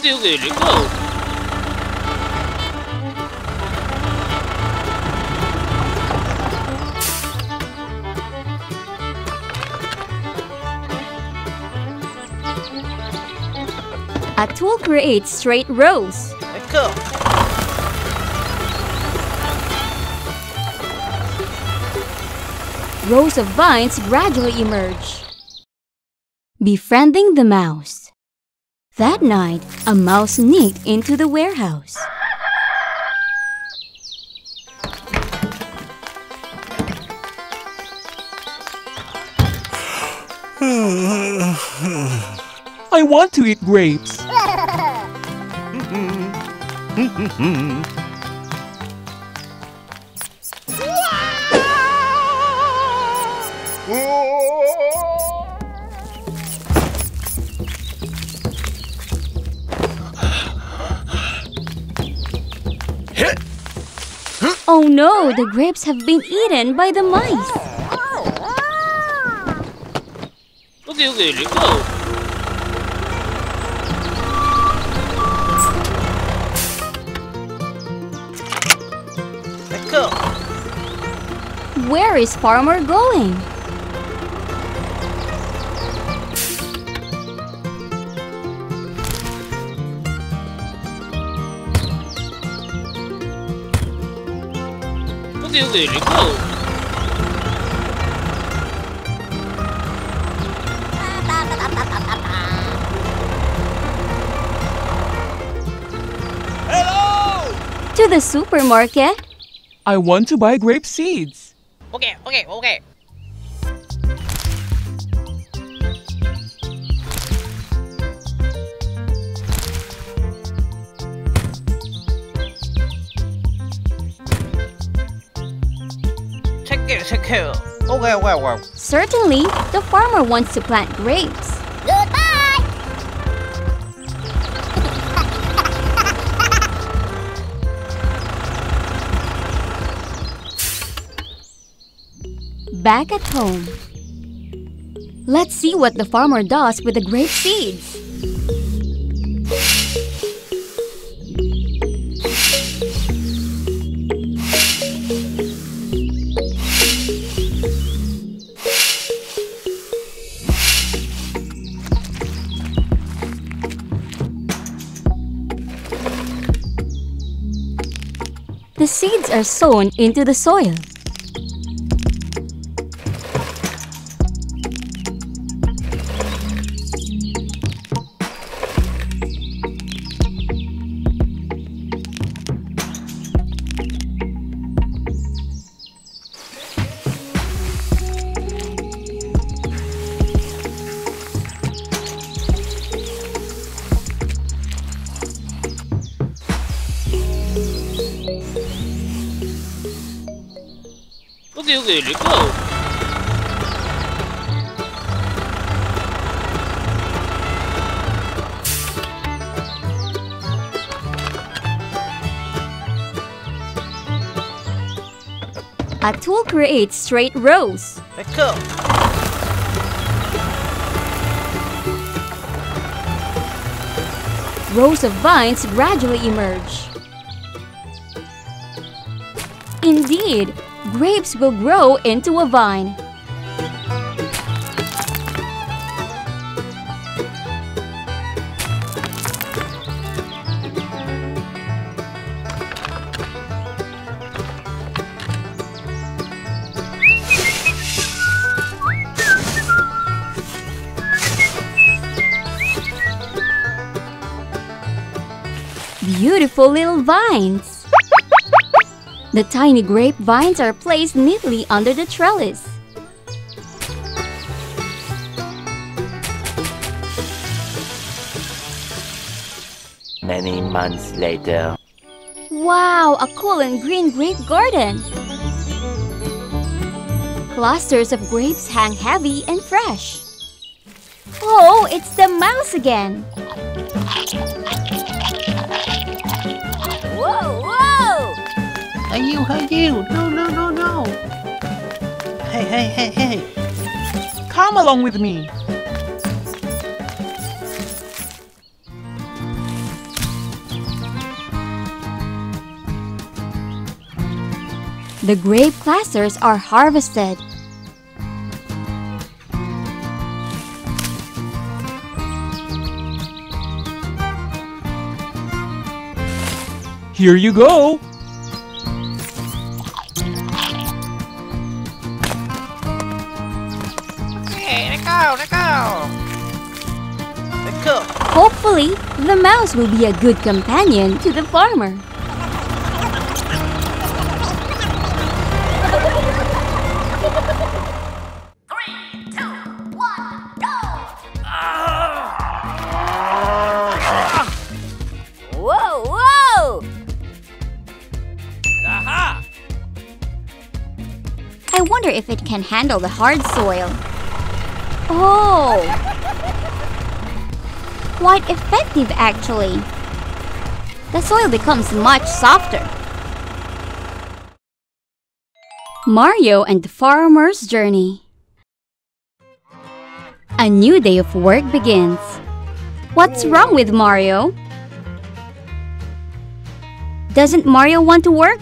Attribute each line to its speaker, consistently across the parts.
Speaker 1: Okay, okay, let's go.
Speaker 2: A tool creates straight rows.
Speaker 1: Let's go.
Speaker 2: Rows of vines gradually emerge. Befriending the mouse. That night, a mouse sneaked into the warehouse.
Speaker 3: I want to eat grapes.
Speaker 2: Oh no, the grapes have been eaten by the mice.
Speaker 1: Okay, okay, let's go. Let's go.
Speaker 2: Where is Farmer going?
Speaker 1: Okay, okay, let's.
Speaker 2: To the supermarket.
Speaker 3: I want to buy grape seeds.
Speaker 1: Okay, okay, okay. Check it, check it. Okay, okay, okay.
Speaker 2: Certainly, the farmer wants to plant grapes. Goodbye! Back at home. Let's see what the farmer does with the grape seeds. Seeds are sown into the soil. Creates straight rows.
Speaker 1: Let's go.
Speaker 2: Rows of vines gradually emerge. Indeed, grapes will grow into a vine. Beautiful little vines. The tiny grape vines are placed neatly under the trellis.
Speaker 4: Many months later.
Speaker 2: Wow, a cool and green grape garden. Clusters of grapes hang heavy and fresh. Oh, it's the mouse again. Whoa!
Speaker 5: Hey you, hey you! No, no, no, no! Hey, hey, hey, hey!
Speaker 3: Come along with me!
Speaker 2: The grape classers are harvested.
Speaker 3: Here you go.
Speaker 1: Hey, let go, let go. Let go.
Speaker 2: Hopefully, the mouse will be a good companion to the farmer. If it can handle the hard soil. Oh! Quite effective, actually. The soil becomes much softer. Mario and the Farmer's Journey A new day of work begins. What's wrong with Mario? Doesn't Mario want to work?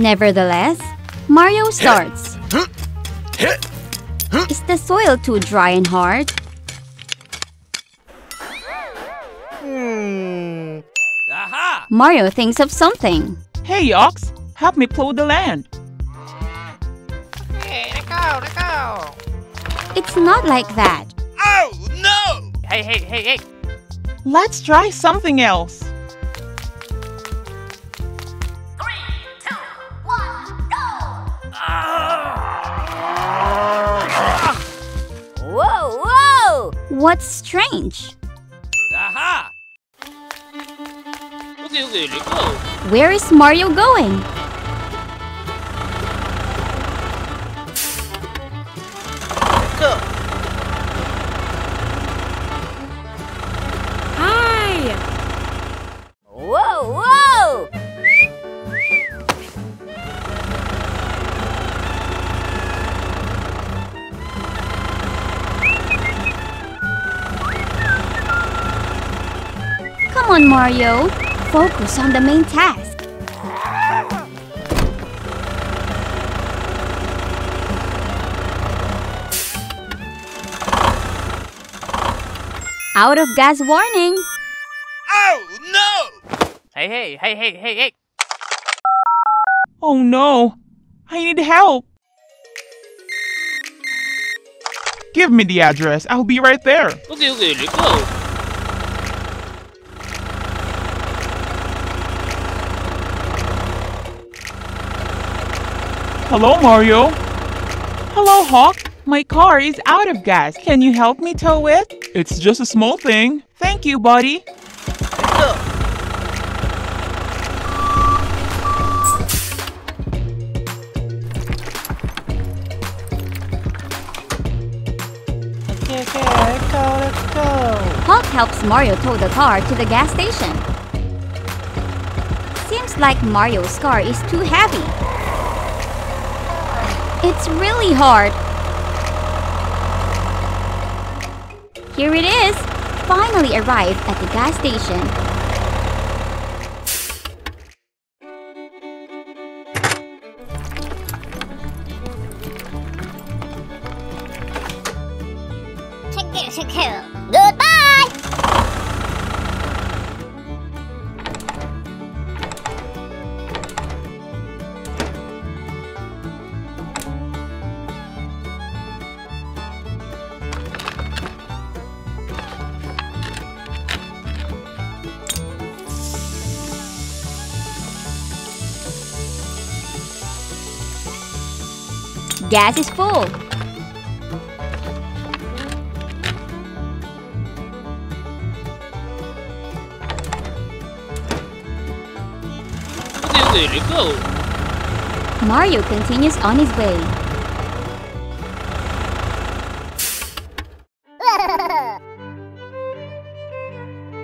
Speaker 2: Nevertheless, Mario starts. Is the soil too dry and hard?
Speaker 1: Aha!
Speaker 2: Mario thinks of something.
Speaker 3: Hey, Ox, help me plow the land.
Speaker 1: Hey, let go, let go.
Speaker 2: It's not like that.
Speaker 1: Oh, no! Hey, hey, hey, hey.
Speaker 3: Let's try something else.
Speaker 6: Whoa, whoa!
Speaker 2: What's strange?
Speaker 1: Aha! Okay, okay, let go.
Speaker 2: Where is Mario going? Mario. Focus on the main task. Out of gas warning.
Speaker 1: Oh, no! Hey, hey, hey, hey, hey, hey.
Speaker 3: Oh no, I need help. Give me the address. I'll be right there.
Speaker 1: Okay, okay, let go.
Speaker 3: Hello, Mario. Hello, Hawk. My car is out of gas. Can you help me tow it? It's just a small thing. Thank you, buddy.
Speaker 1: Let go. Okay, okay, let go, let go.
Speaker 2: Hulk helps Mario tow the car to the gas station. Seems like Mario's car is too heavy. It's really hard. Here it is. Finally arrived at the gas station. Gas is full.
Speaker 1: Okay, okay, let go.
Speaker 2: Mario continues on his way.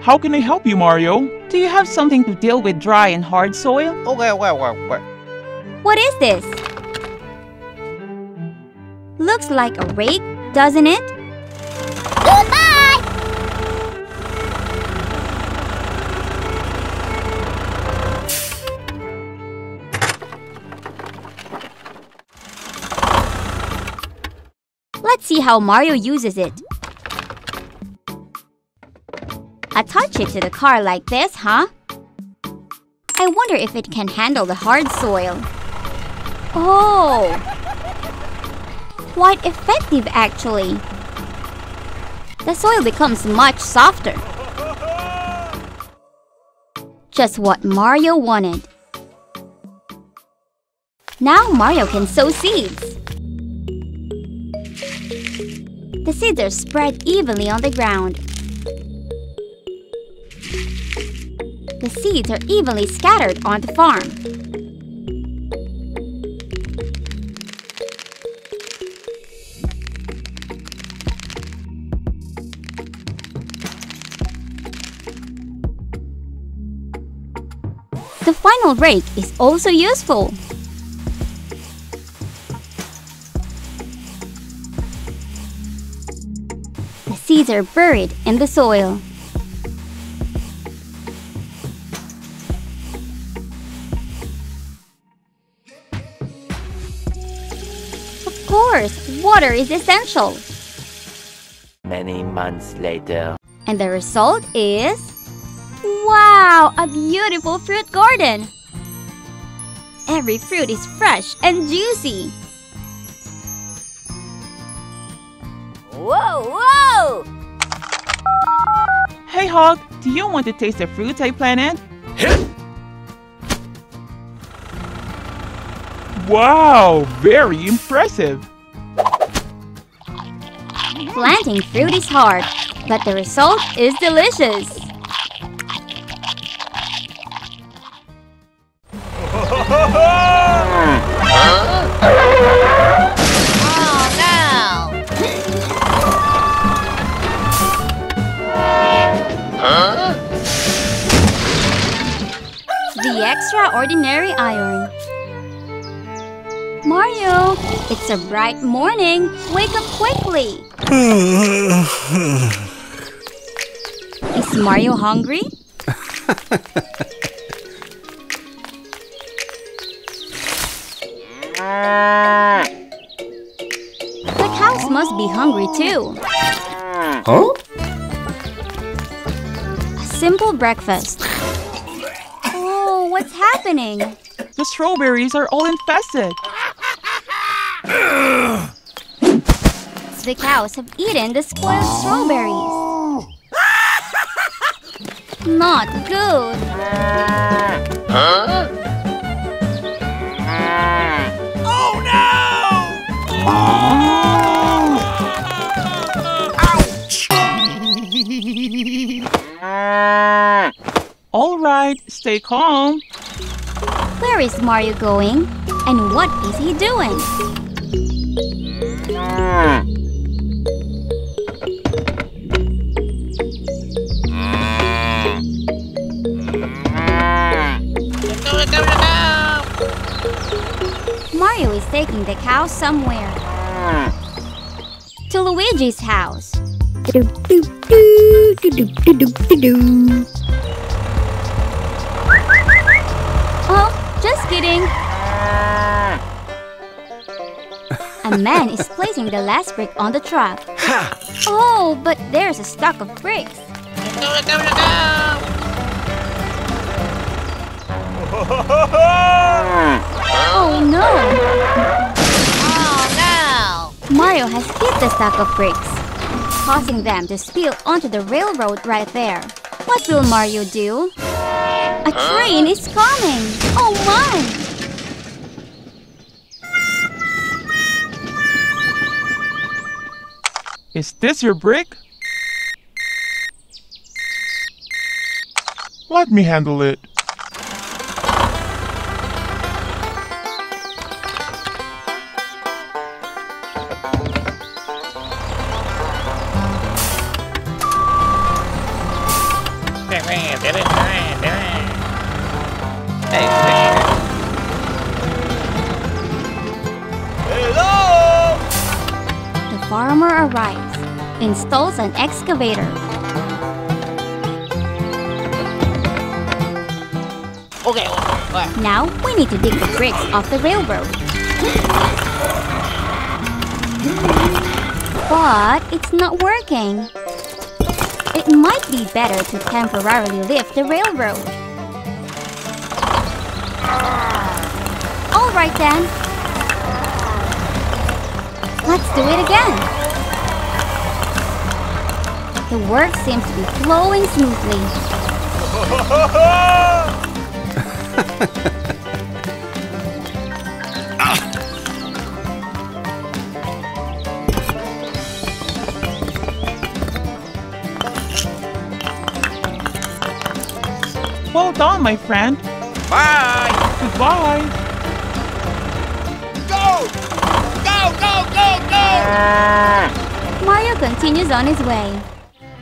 Speaker 3: How can I help you, Mario? Do you have something to deal with dry and hard soil?
Speaker 1: Okay, okay, okay, okay.
Speaker 2: What is this? looks like a rake, doesn't it?
Speaker 6: Goodbye!
Speaker 2: Let's see how Mario uses it. Attach it to the car like this, huh? I wonder if it can handle the hard soil. Oh! Quite effective, actually. The soil becomes much softer. Just what Mario wanted. Now Mario can sow seeds. The seeds are spread evenly on the ground. The seeds are evenly scattered on the farm. The final rake is also useful. The seeds are buried in the soil. Of course, water is essential.
Speaker 4: Many months later.
Speaker 2: And the result is. Wow, a beautiful fruit garden! Every fruit is fresh and juicy.
Speaker 6: Whoa, whoa!
Speaker 3: Hey, Hog, do you want to taste the fruits I planted? Wow, very impressive.
Speaker 2: Planting fruit is hard, but the result is delicious. It's a bright morning. Wake up quickly. Is Mario hungry? The cows must be hungry too.
Speaker 5: Huh?
Speaker 2: A simple breakfast. Oh, what's happening?
Speaker 3: The strawberries are all infested.
Speaker 2: The cows have eaten the spoiled strawberries. Not good. Oh no! Ouch!
Speaker 3: All right, stay calm.
Speaker 2: Where is Mario going? And what is he doing? Mario is taking the cow somewhere. To Luigi's house. Oh, just kidding. A man is placing the last brick on the truck. Oh, but there's a stack of bricks.
Speaker 1: Go, go, go!
Speaker 2: Oh no!
Speaker 6: Oh no!
Speaker 2: Mario has hit the stack of bricks, causing them to spill onto the railroad right there. What will Mario do? A train is coming! Oh my!
Speaker 3: Is this your brick? Let me handle it.
Speaker 1: Hey, hey. Hello!
Speaker 2: The farmer arrives, installs an excavator.
Speaker 1: Okay, okay.
Speaker 2: Now we need to dig the bricks off the railroad. But it's not working. It might be better to temporarily lift the railroad. All right then. Let's do it again. The work seems to be flowing smoothly.
Speaker 7: Well done, my friend.
Speaker 4: Bye!
Speaker 7: Goodbye.
Speaker 4: Go! Go, go, go, go!
Speaker 2: Mario continues on his way.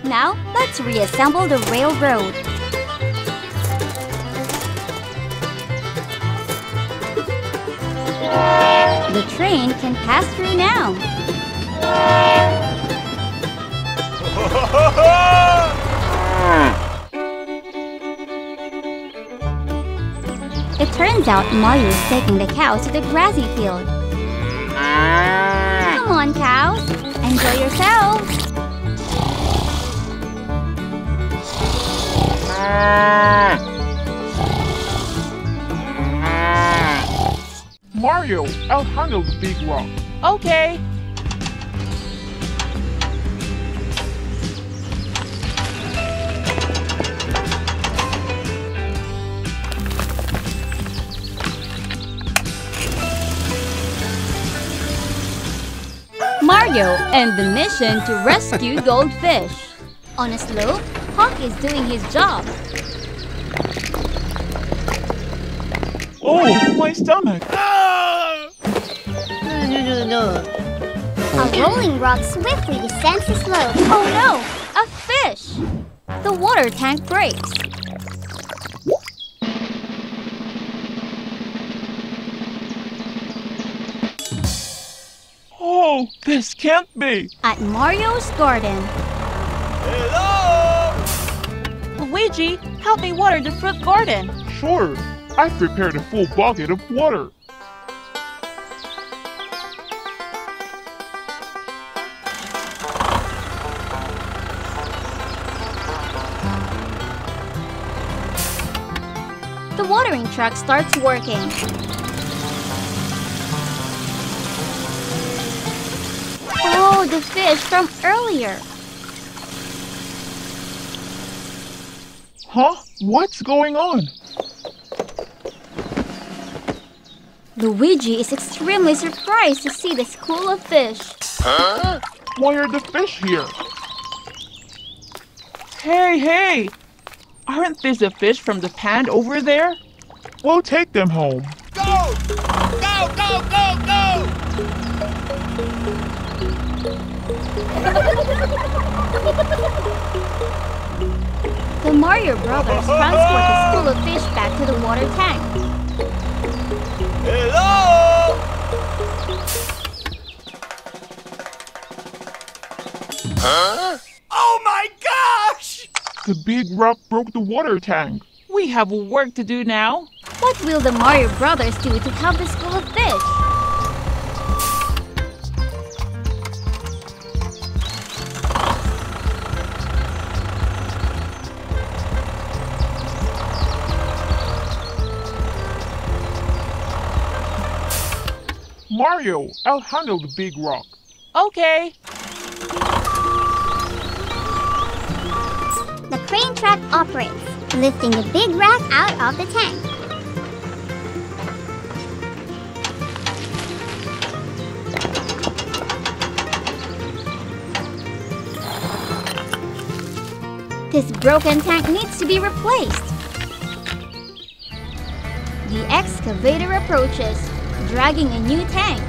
Speaker 2: Now, let's reassemble the railroad. The train can pass through now. It turns out Mario is taking the cows to the grassy field. Come on, cows. Enjoy yourselves.
Speaker 7: Mario, I'll handle the big rock. Okay.
Speaker 2: Mario and the mission to rescue Goldfish. On a slope, Hawk is doing his job.
Speaker 7: Oh, my stomach.
Speaker 4: Ah!
Speaker 1: No, no, no, no.
Speaker 8: A rolling rock swiftly descends the slope.
Speaker 2: Oh no! A fish! The water tank breaks.
Speaker 7: Oh, this can't be.
Speaker 2: At Mario's garden.
Speaker 9: Luigi, help me water the fruit garden.
Speaker 7: Sure. I've prepared a full bucket of water.
Speaker 2: The watering truck starts working. Oh, the fish from earlier.
Speaker 7: Huh? What's going on?
Speaker 2: Luigi is extremely surprised to see the school of fish.
Speaker 4: Huh?
Speaker 7: Why are the fish here? Hey, hey! Aren't these the fish from the pond over there? We'll take them home.
Speaker 4: Go! Go, go, go, go!
Speaker 2: The Mario brothers transport the school of fish back to the water tank.
Speaker 4: Hello! Huh? Oh my gosh!
Speaker 7: The big rock broke the water tank.
Speaker 9: We have work to do now.
Speaker 2: What will the Mario brothers do to help the school of fish?
Speaker 7: Mario, I'll handle the big rock.
Speaker 9: Okay.
Speaker 8: The crane truck operates, lifting the big rock out of the tank.
Speaker 2: This broken tank needs to be replaced. The excavator approaches, dragging a new tank.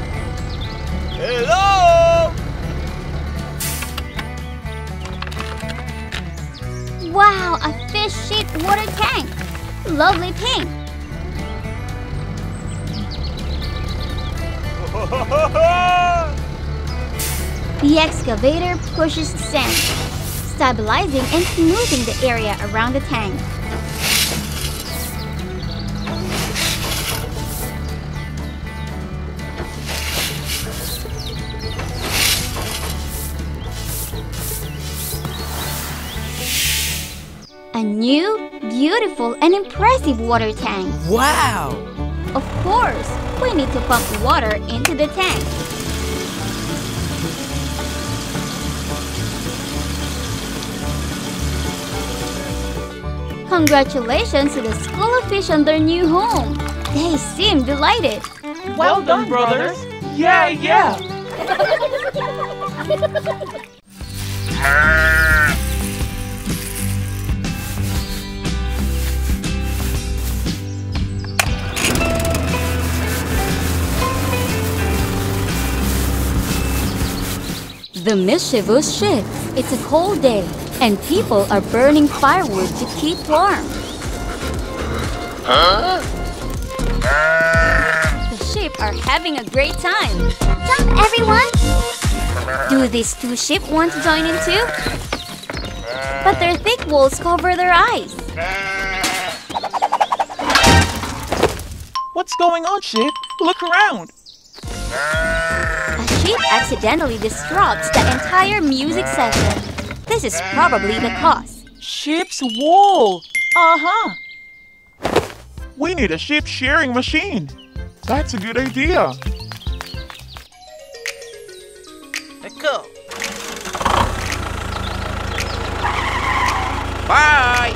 Speaker 4: Hello!
Speaker 2: Wow, a fish-shaped water tank! Lovely pink! The excavator pushes sand, stabilizing and smoothing the area around the tank. Beautiful, and impressive water tank.
Speaker 10: Wow!
Speaker 2: Of course, we need to pump water into the tank. Congratulations to the school of fish on their new home. They seem delighted.
Speaker 3: Well done, brothers. Yeah, yeah.
Speaker 2: The mischievous ship. It's a cold day, and people are burning firewood to keep warm. The sheep are having a great time.
Speaker 11: Jump, everyone!
Speaker 2: Do these two sheep want to join in too? But their thick walls cover their eyes.
Speaker 3: What's going on, Ship? Look around.
Speaker 2: A sheep accidentally disrupts the entire music session. This is probably the cause.
Speaker 3: Ship's wool. Uh-huh. We need a ship shearing machine. That's a good idea.
Speaker 1: Let's go. Bye.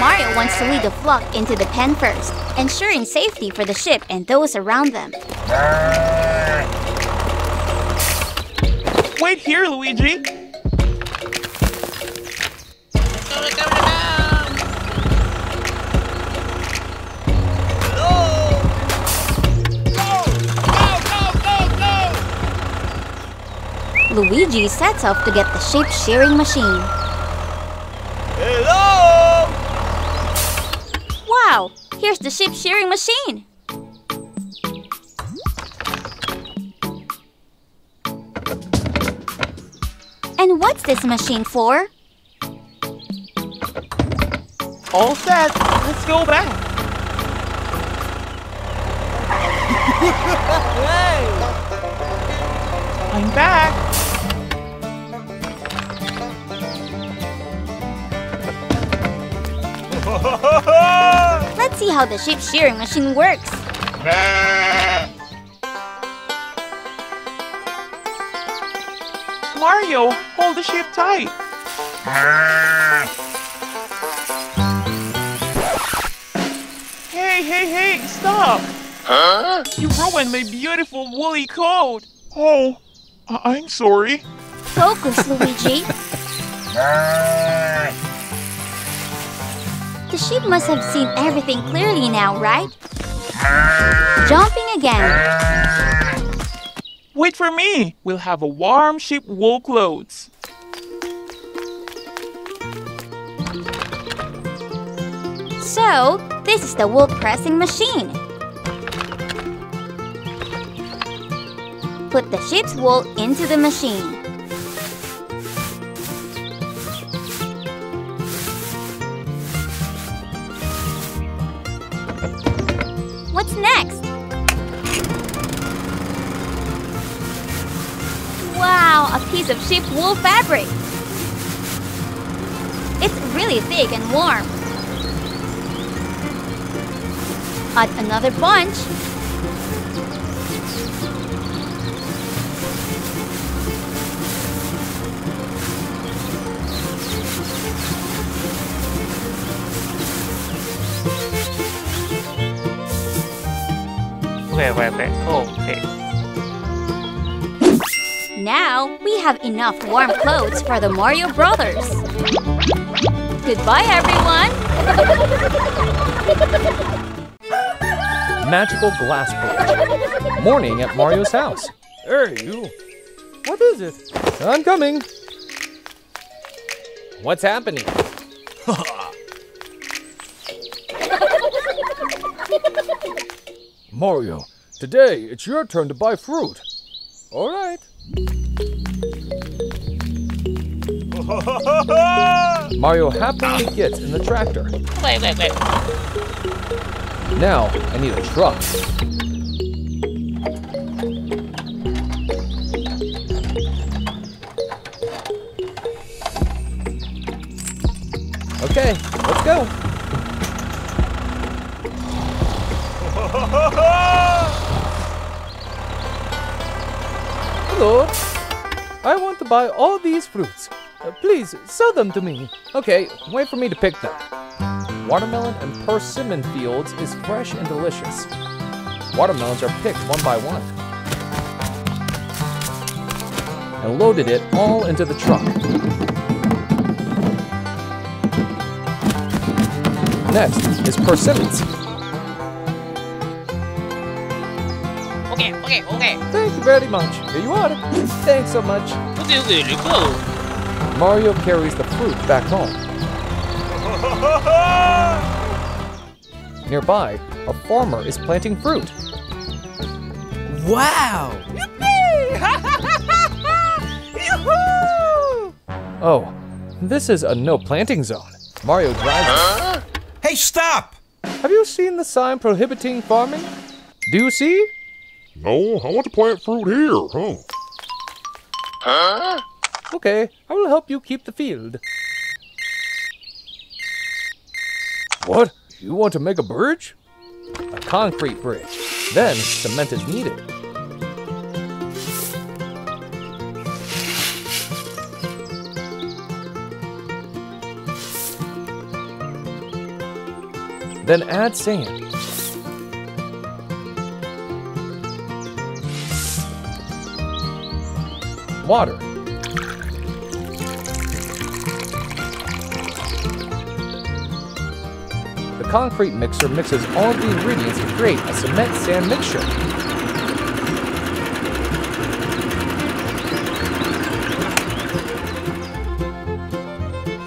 Speaker 2: Mario wants to lead the flock into the pen first, ensuring safety for the ship and those around them.
Speaker 3: Wait here, Luigi.
Speaker 1: Go, go, go, go. Hello. Go, go, go, go, go.
Speaker 2: Luigi sets off to get the ship shearing machine.
Speaker 1: Hello.
Speaker 2: Wow! Here's the ship shearing machine. And what's this machine for?
Speaker 3: All set. Let's go back. I'm back.
Speaker 2: Let's see how the ship shearing machine works.
Speaker 3: Mario, hold the ship tight. Hey, hey, hey, stop! Huh? You ruined my beautiful woolly coat. Oh, I- I'm sorry.
Speaker 2: Focus, Luigi. The ship must have seen everything clearly now, right? Jumping again.
Speaker 3: Wait for me. We'll have a warm sheep wool clothes.
Speaker 2: So, this is the wool pressing machine. Put the sheep's wool into the machine. What's next? A piece of sheep wool fabric. It's really thick and warm. Add another bunch.
Speaker 10: Wait, wait, wait. Oh, Okay.
Speaker 2: Now we have enough warm clothes for the Mario Brothers. Goodbye, everyone.
Speaker 12: Magical glass bridge. Morning at Mario's house.
Speaker 13: Hey, you. What is it?
Speaker 12: I'm coming. What's happening?
Speaker 13: Mario, today it's your turn to buy fruit. All right.
Speaker 12: Mario happily gets in the tractor.
Speaker 10: Wait, wait, wait.
Speaker 12: Now I need a truck. Okay, let's go. Hello. I want to buy all these fruits. Uh, please sell them to me. Okay, wait for me to pick them. Watermelon and persimmon fields is fresh and delicious. Watermelons are picked one by one. And loaded it all into the truck. Next is persimmons.
Speaker 10: Okay, okay, okay.
Speaker 12: Thank you very much. Here you are. Thanks so much.
Speaker 10: Okay, okay, let's go.
Speaker 12: Mario carries the fruit back home. Nearby, a farmer is planting fruit.
Speaker 10: Wow!
Speaker 12: Oh, this is a no planting zone. Mario drives. it.
Speaker 14: Hey, stop!
Speaker 12: Have you seen the sign prohibiting farming? Do you see?
Speaker 15: No, I want to plant fruit here, huh?
Speaker 12: Okay, I will help you keep the field. What? You want to make a bridge? A concrete bridge. Then cement is needed. Then add sand. Water. The concrete mixer mixes all of the ingredients to create a cement sand mixture.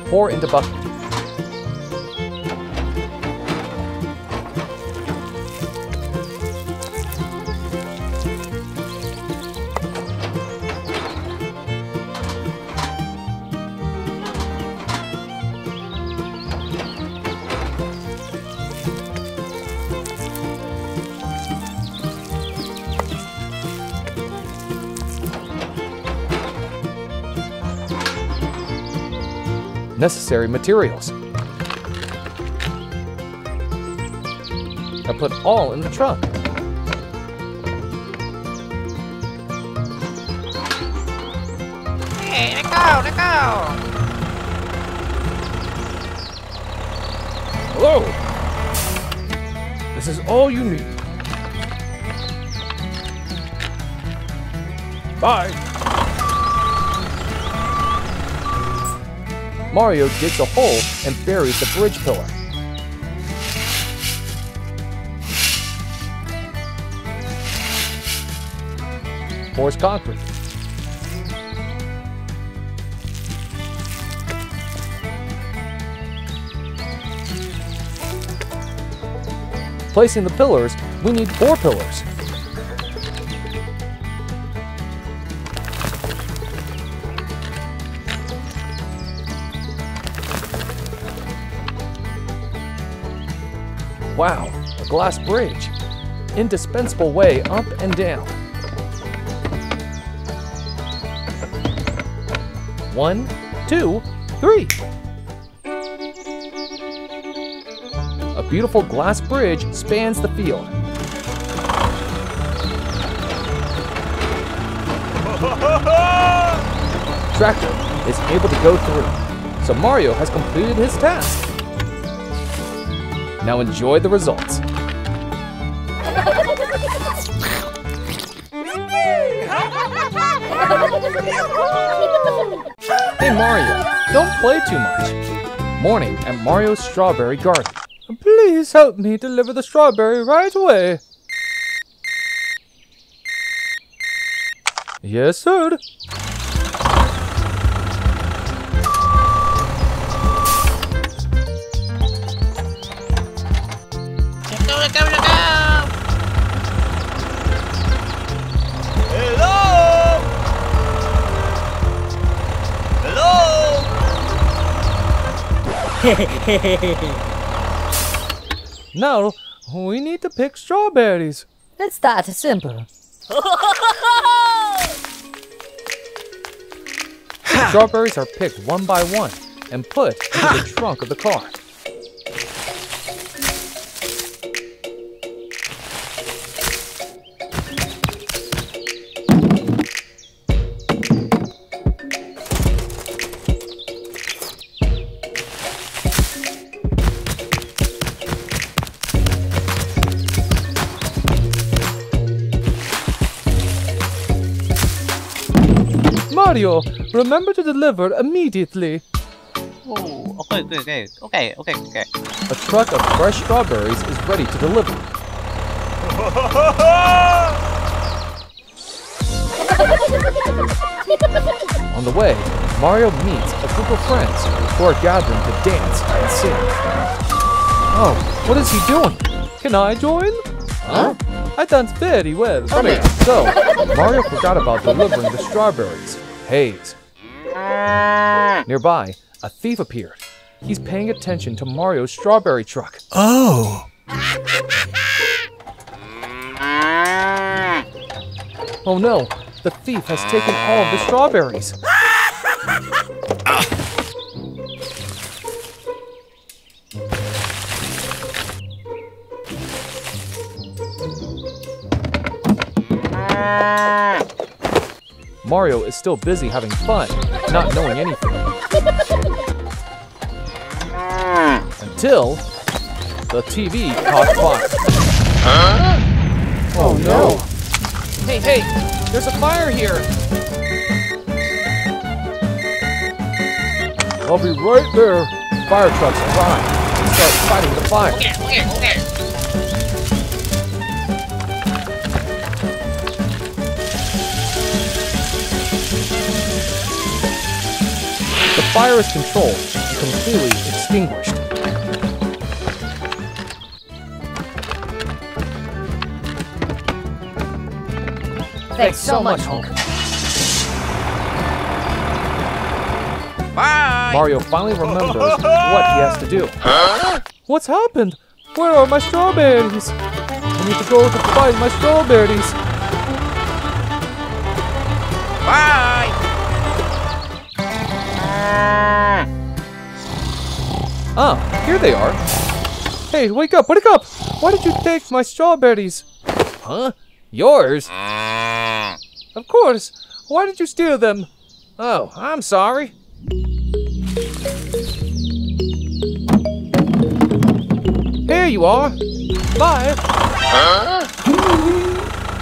Speaker 12: Pour into bucket. Necessary materials. I put all in the truck.
Speaker 1: Hey, let go, let go.
Speaker 12: Hello! This is all you need. Bye! Mario digs a hole and buries the bridge pillar. Pours concrete. Placing the pillars, we need four pillars. Glass bridge. Indispensable way up and down. One, two, three. A beautiful glass bridge spans the field. Tractor is able to go through, so Mario has completed his task. Now enjoy the results. Play too much. Morning at Mario's strawberry garden. Please help me deliver the strawberry right away. Yes, sir. Now, we need to pick strawberries.
Speaker 16: It's that simple.
Speaker 12: Strawberries are picked one by one. and put into the trunk of the car. Mario, remember to deliver immediately.
Speaker 1: Oh, okay, okay, okay, okay, okay, okay.
Speaker 12: A truck of fresh strawberries is ready to deliver. On the way, Mario meets a group of friends who are gathering to dance and sing. Oh, what is he doing? Can I join? Huh? I dance very well. So, Mario forgot about delivering the strawberries. Haze. Mm. Nearby, a thief appeared. He's paying attention to Mario's strawberry truck.
Speaker 5: Oh.
Speaker 12: Oh no, the thief has taken all of the strawberries. Mm. Mario is still busy having fun, not knowing anything. Until the TV caught fire. Huh? Oh, oh no! Hey, hey! There's a fire here! I'll be right there. Fire trucks arrive and start fighting the fire.
Speaker 10: Okay, okay, okay.
Speaker 12: The fire is controlled and completely extinguished. Thanks so much, Hulk.
Speaker 1: Bye!
Speaker 12: Mario finally remembers what he has to do. What's happened? Where are my strawberries? I need to go to find my strawberries.
Speaker 1: Bye!
Speaker 12: Ah, here they are. Hey, wake up, wake up! Why did you take my strawberries? Huh? Yours? Of course. Why did you steal them? Oh, I'm sorry. Here you are. Bye.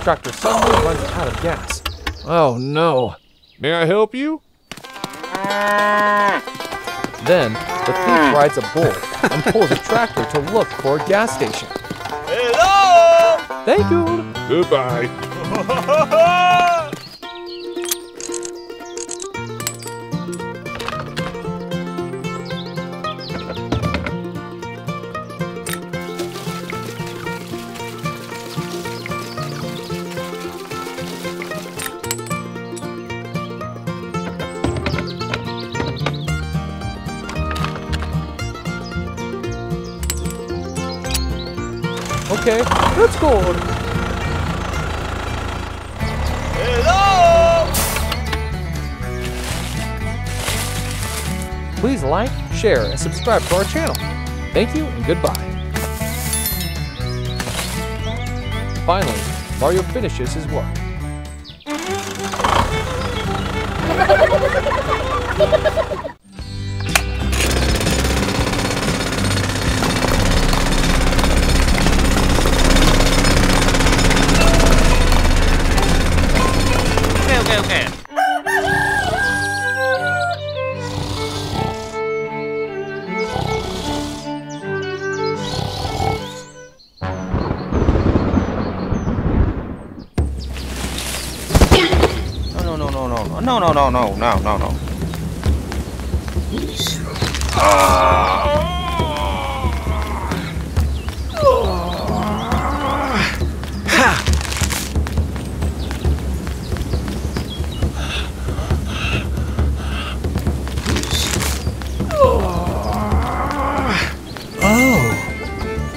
Speaker 12: Tractor suddenly runs out of gas. Oh no.
Speaker 15: May I help you?
Speaker 12: Then the thief rides a bull and pulls a tractor to look for a gas station.
Speaker 1: Hello!
Speaker 12: Thank you.
Speaker 15: Goodbye.
Speaker 12: Okay, let's go.
Speaker 1: Hello!
Speaker 12: Please like, share, and subscribe to our channel. Thank you and goodbye. Finally, Mario finishes his work.
Speaker 1: Okay, no, no, no, no, no.
Speaker 5: Oh.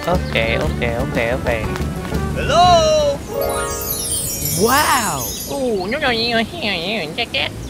Speaker 10: Okay, okay, okay, okay.
Speaker 1: Hello!
Speaker 5: Wow.
Speaker 10: Oh, no, no, no, no, no, no, no, no, no,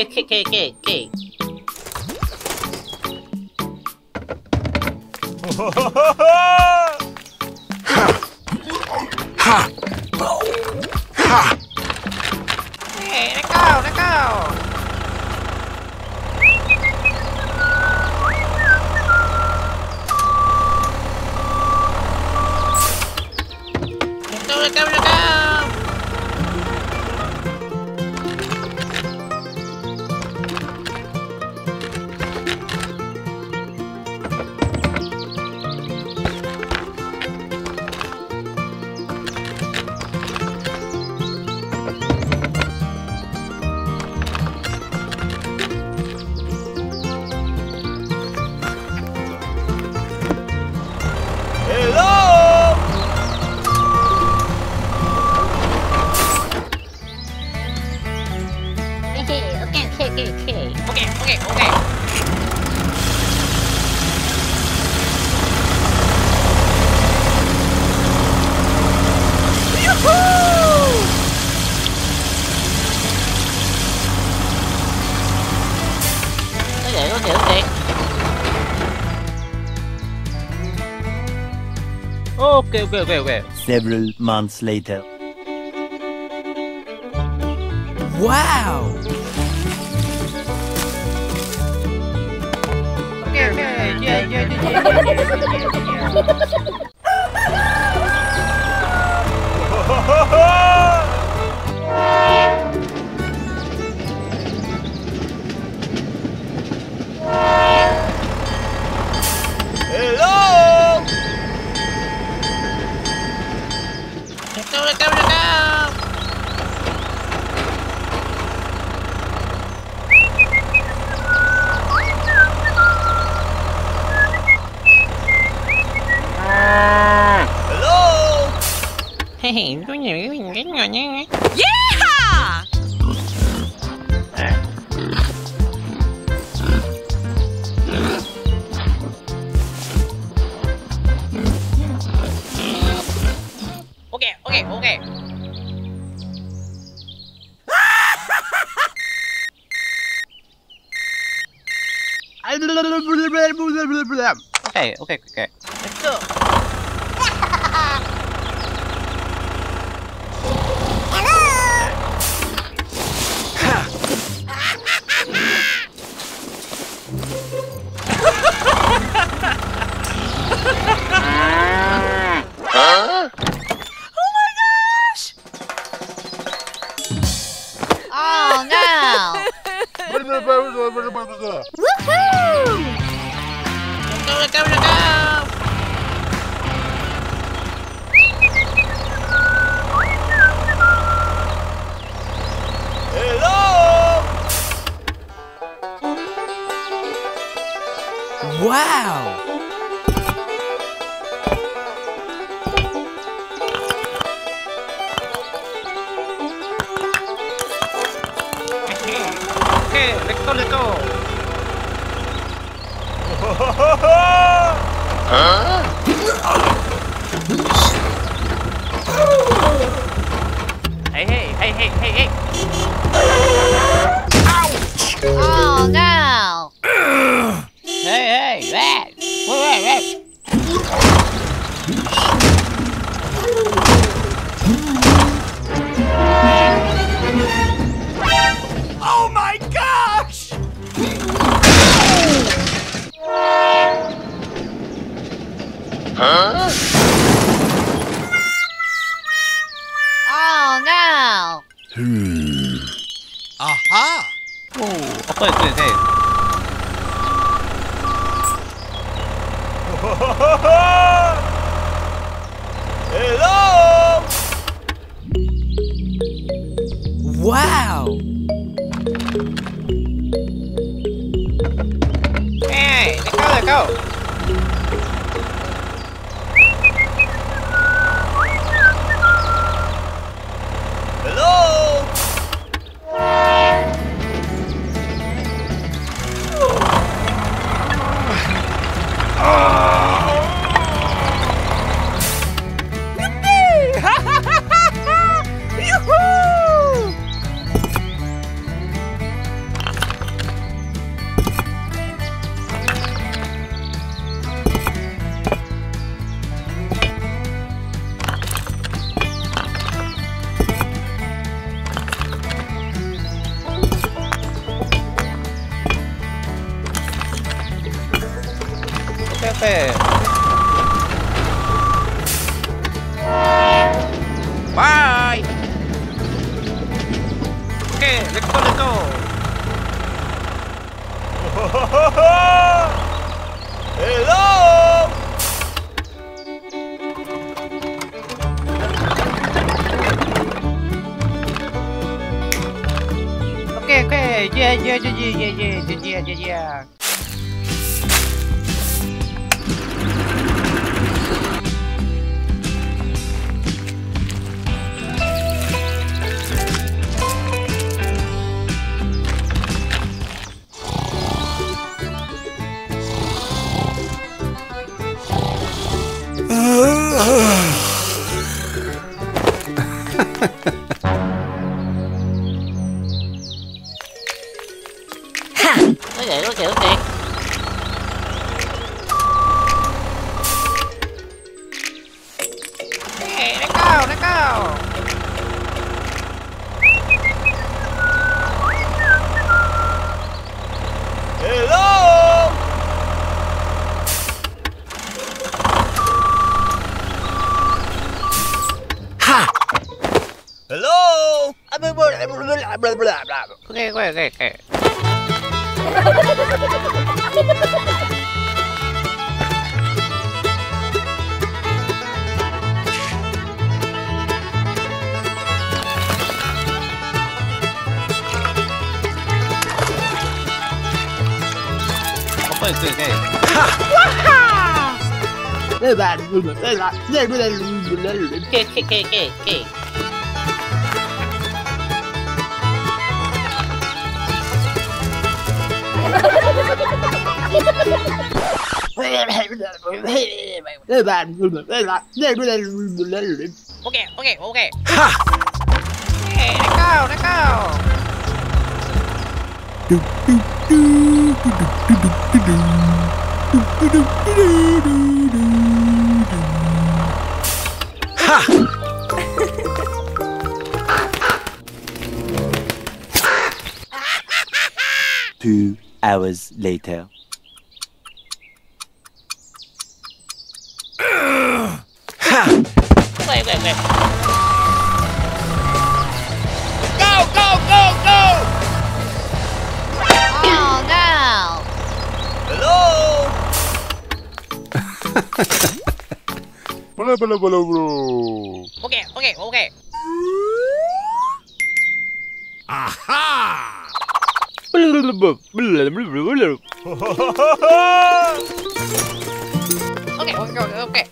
Speaker 6: okay,
Speaker 1: kick, kick. okay,
Speaker 6: okay,
Speaker 1: okay, okay.
Speaker 17: Several months later.
Speaker 18: Wow!
Speaker 1: Okay, okay, yeah, yeah, yeah, yeah, yeah, yeah, yeah. Okay, okay. Yeah, yeah, yeah, yeah, yeah, yeah, yeah, uh, uh. Okay, okay, okay, okay, okay. Okay, okay, okay.
Speaker 14: Ha!
Speaker 1: Hey, let go, let go.
Speaker 14: Ha!
Speaker 4: Two hours later.
Speaker 15: Blah, blah, blah, blah.
Speaker 1: Okay, okay, okay.
Speaker 14: Aha!
Speaker 1: Okay, okay, okay,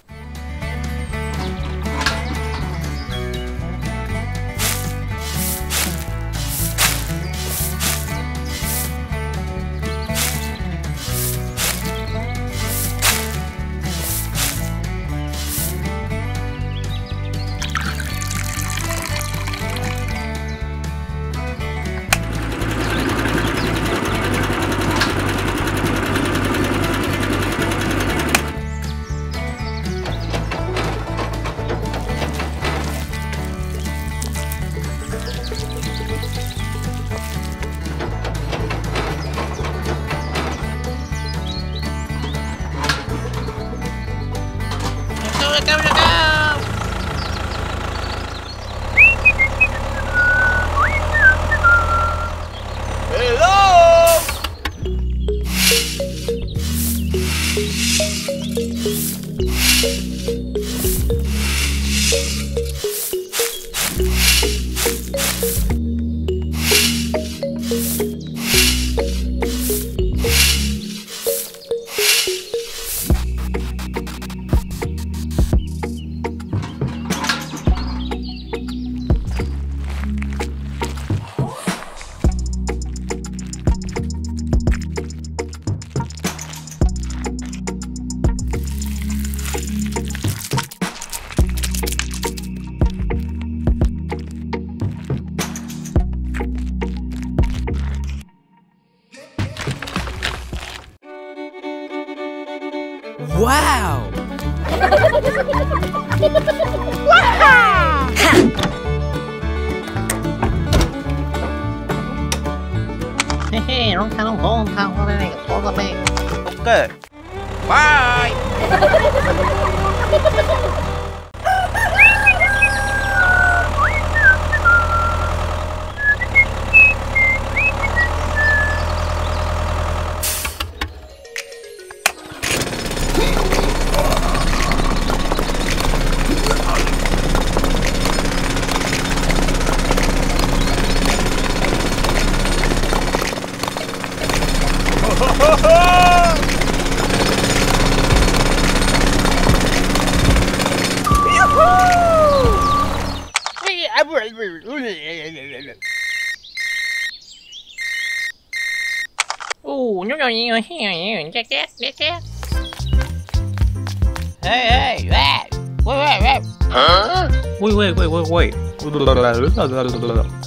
Speaker 10: blablabla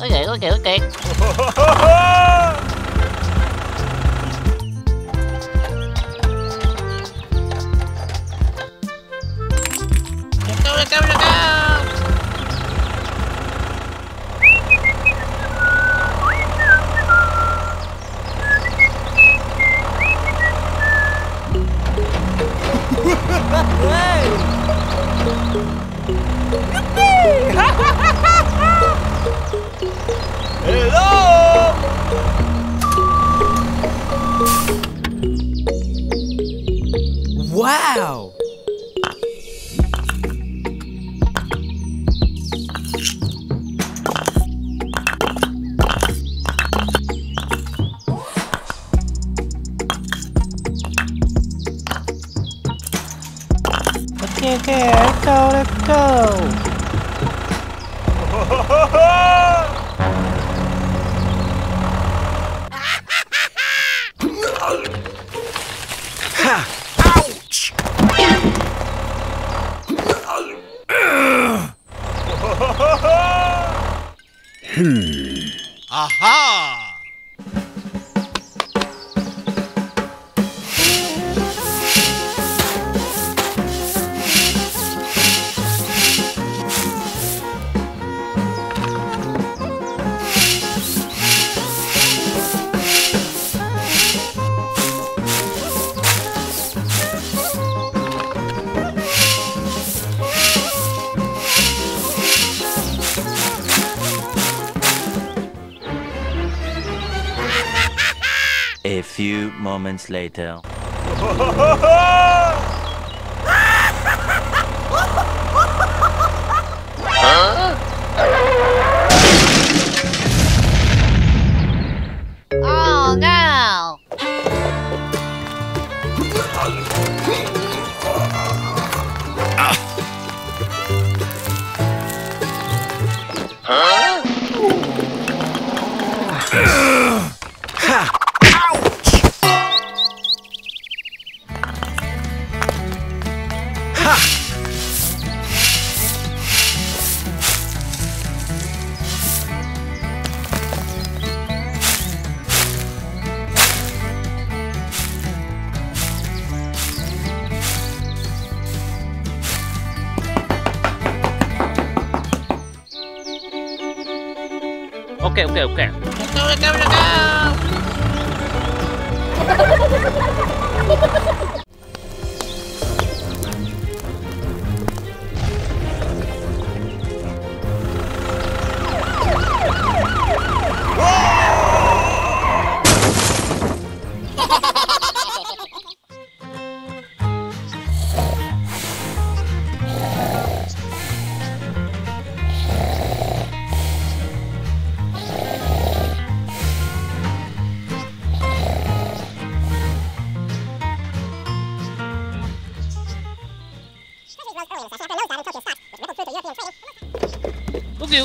Speaker 10: later.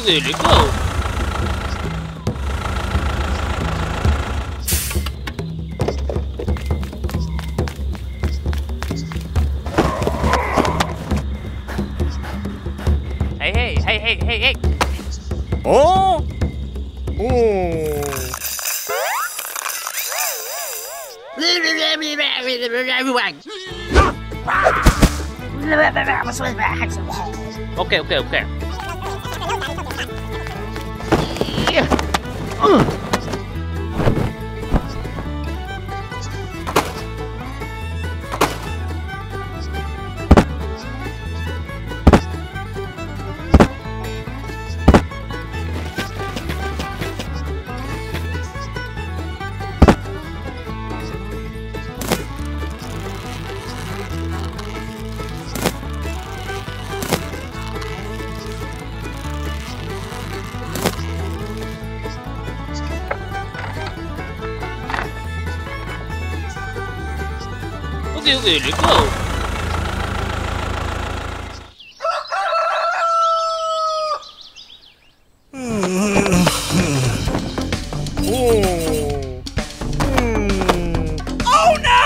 Speaker 6: really cool. Hey, hey, hey, hey, hey, hey.
Speaker 1: Oh! Oh!
Speaker 6: Okay, okay, okay.
Speaker 16: really cool.
Speaker 19: oh.
Speaker 1: Mm.
Speaker 5: oh no!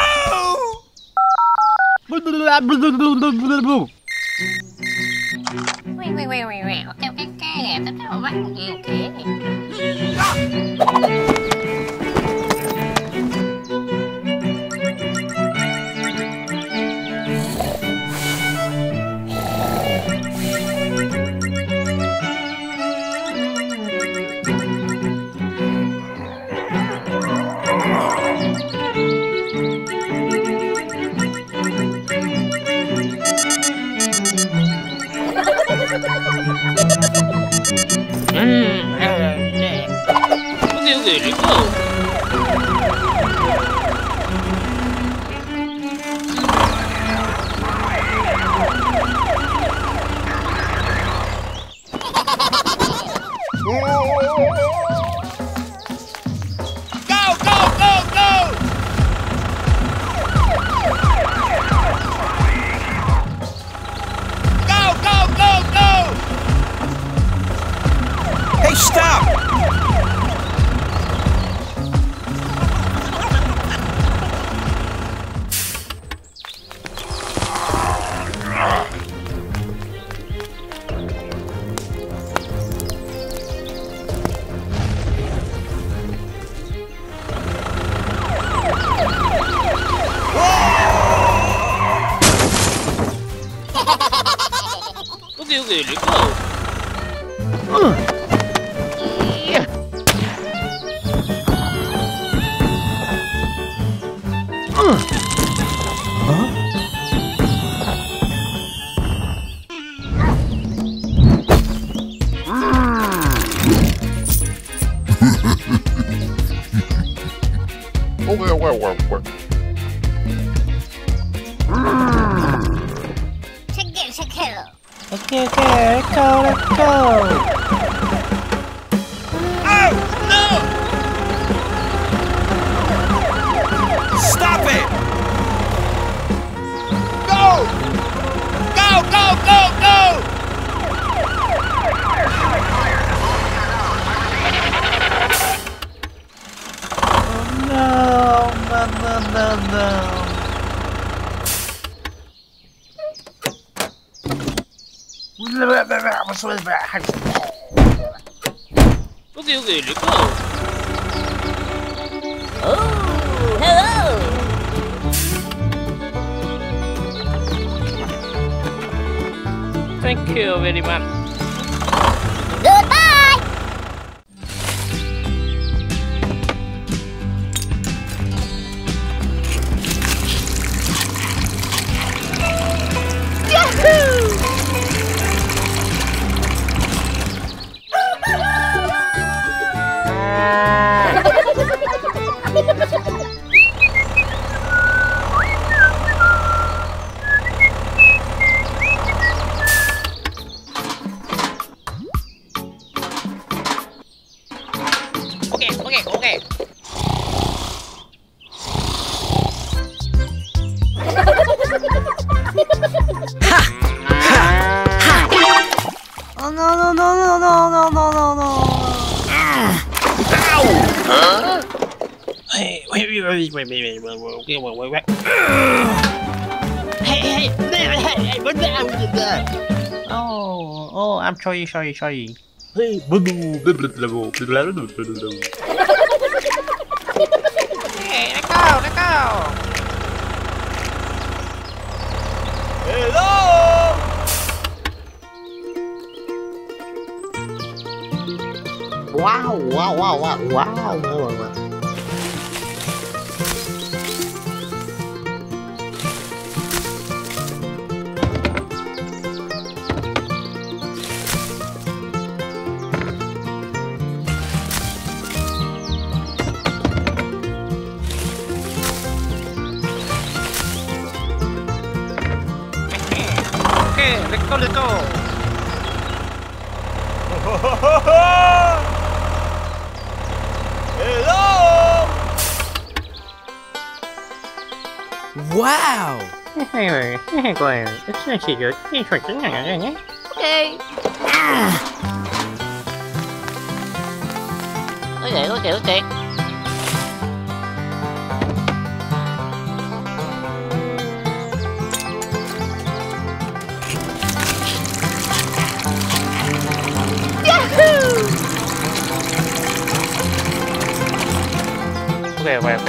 Speaker 1: C'est le choy, choy, choy.
Speaker 16: Hey, Penguin, it's nice to you.
Speaker 6: Okay. Ah. Okay, okay,
Speaker 5: okay. Yahoo! Okay, wait,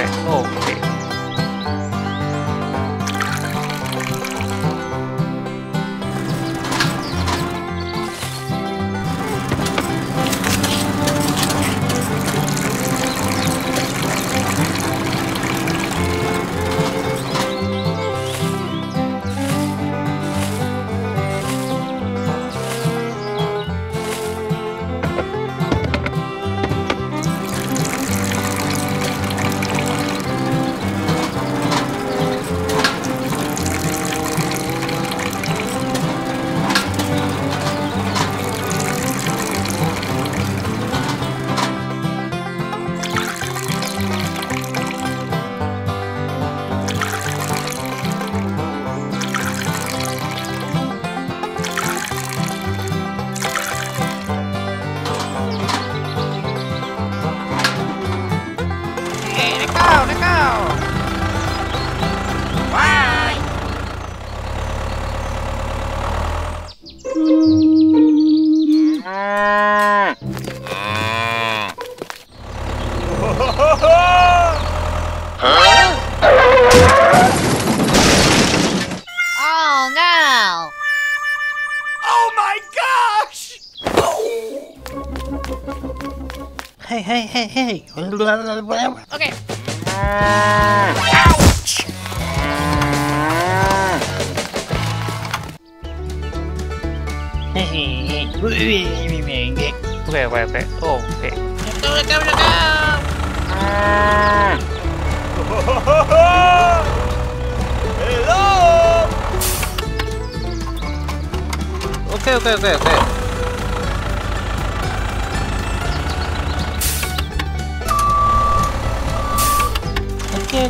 Speaker 5: hey,
Speaker 20: hey.
Speaker 1: Okay. Ouch! Wait, wait, wait.
Speaker 10: Oh,
Speaker 5: okay.
Speaker 20: Go, go,
Speaker 10: go, go! Hello!
Speaker 21: Okay, okay,
Speaker 1: okay, okay.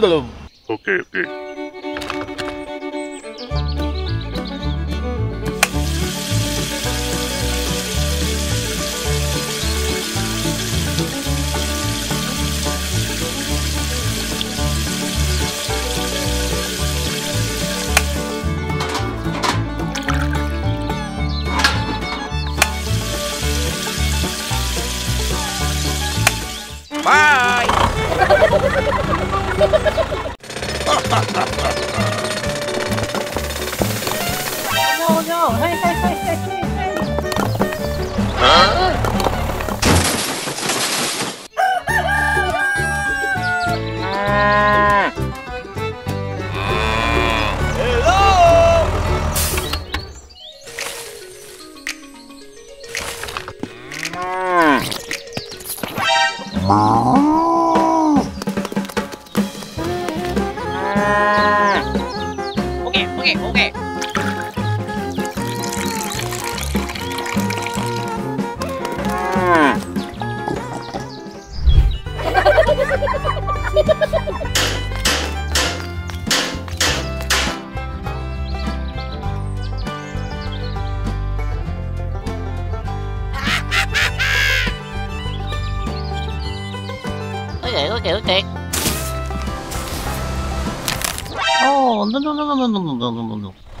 Speaker 22: blá, blá, blá, 嘅，好
Speaker 23: 嘅。
Speaker 1: Oh, no,
Speaker 24: no, no, no, no, no, no, no, no,
Speaker 1: no. Oh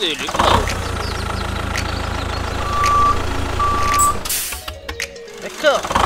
Speaker 1: really. D'accord.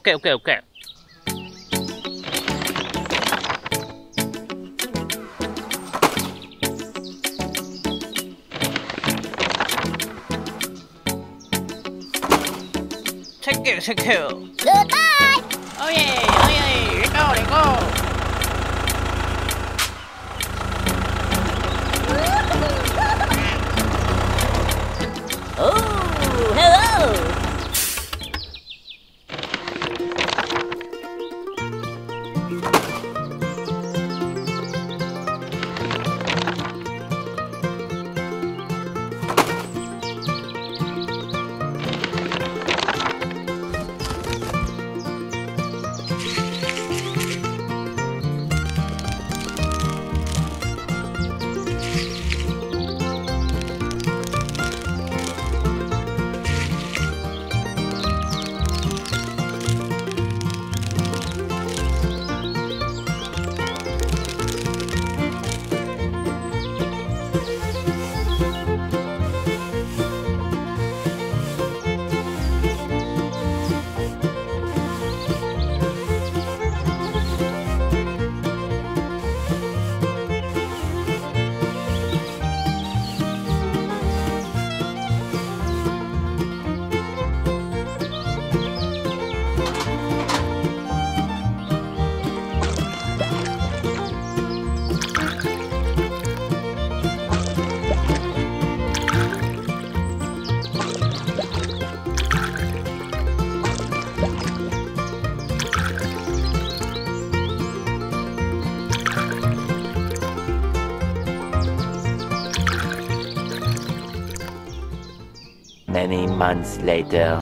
Speaker 1: okay, okay, okay.
Speaker 4: months later.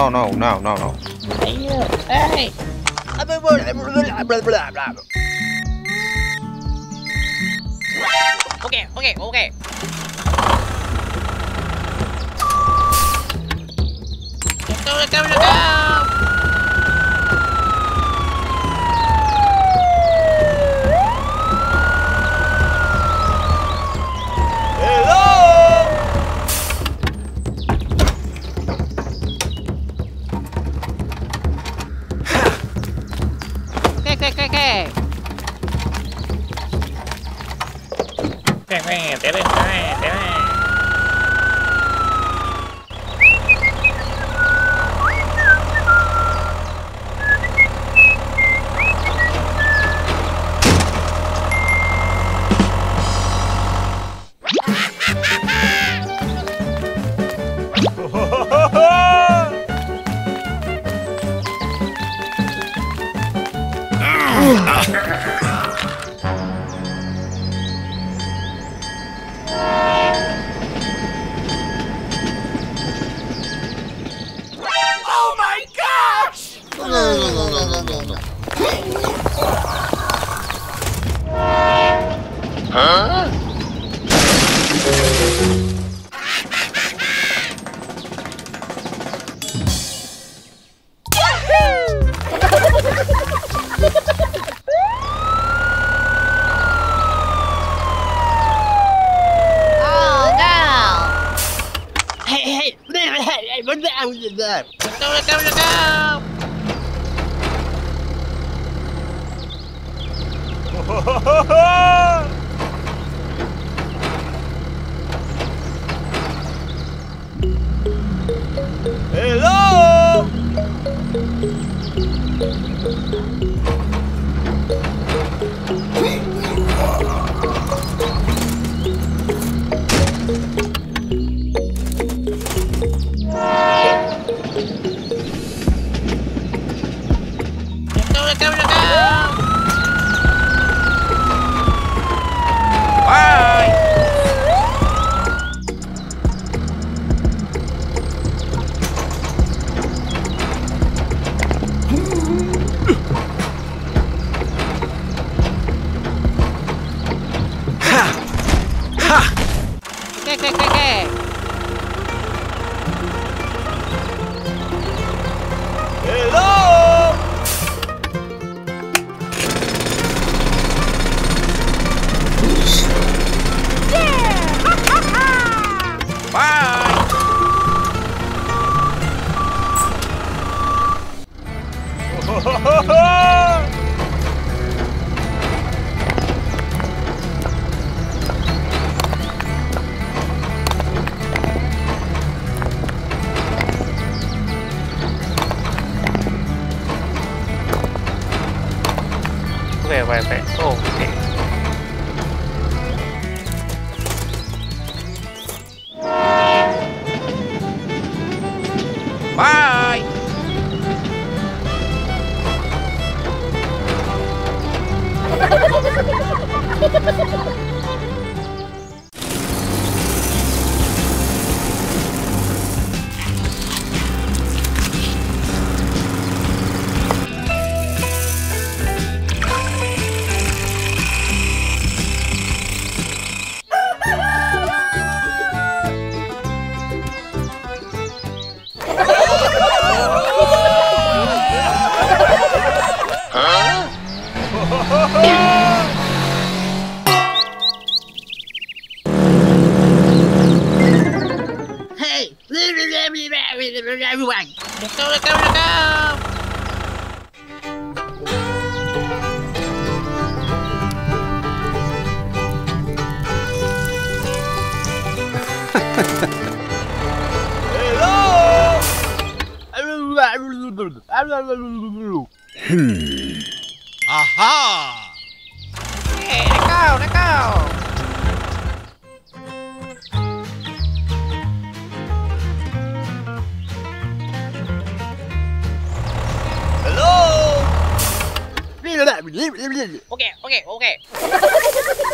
Speaker 1: no, no, no, no, no. Hey, Okay, okay, okay. Let's go,
Speaker 25: let's go, let's go.
Speaker 1: Okay, okay, okay. okay, okay.
Speaker 10: Yeah, yeah, yeah, yeah,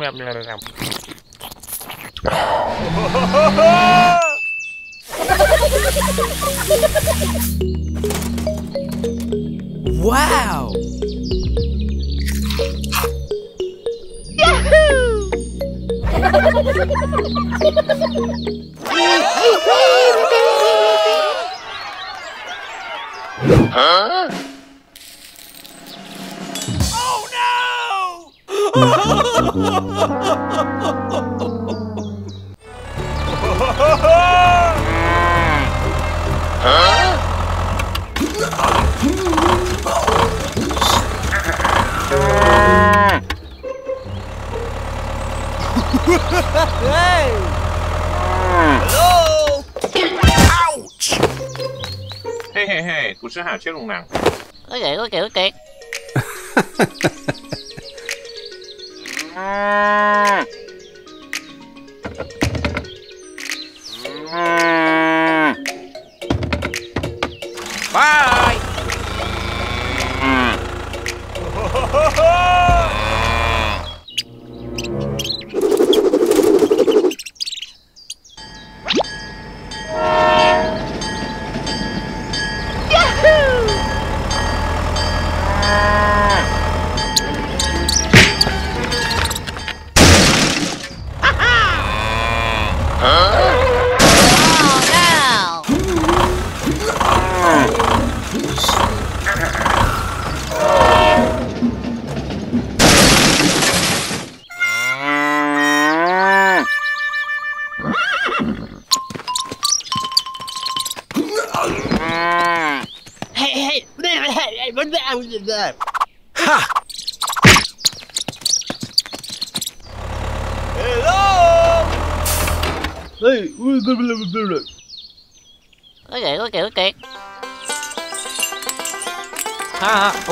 Speaker 5: rầm rầm
Speaker 10: rầm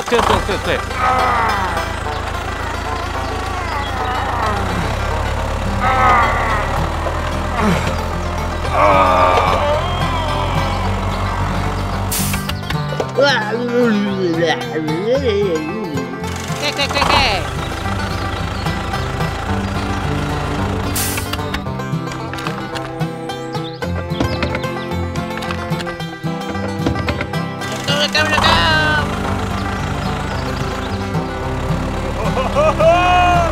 Speaker 10: clear, clear, clear, clear. ¿Qué, qué, qué, qué? ¡Cámara, cámara, cámara! Oh!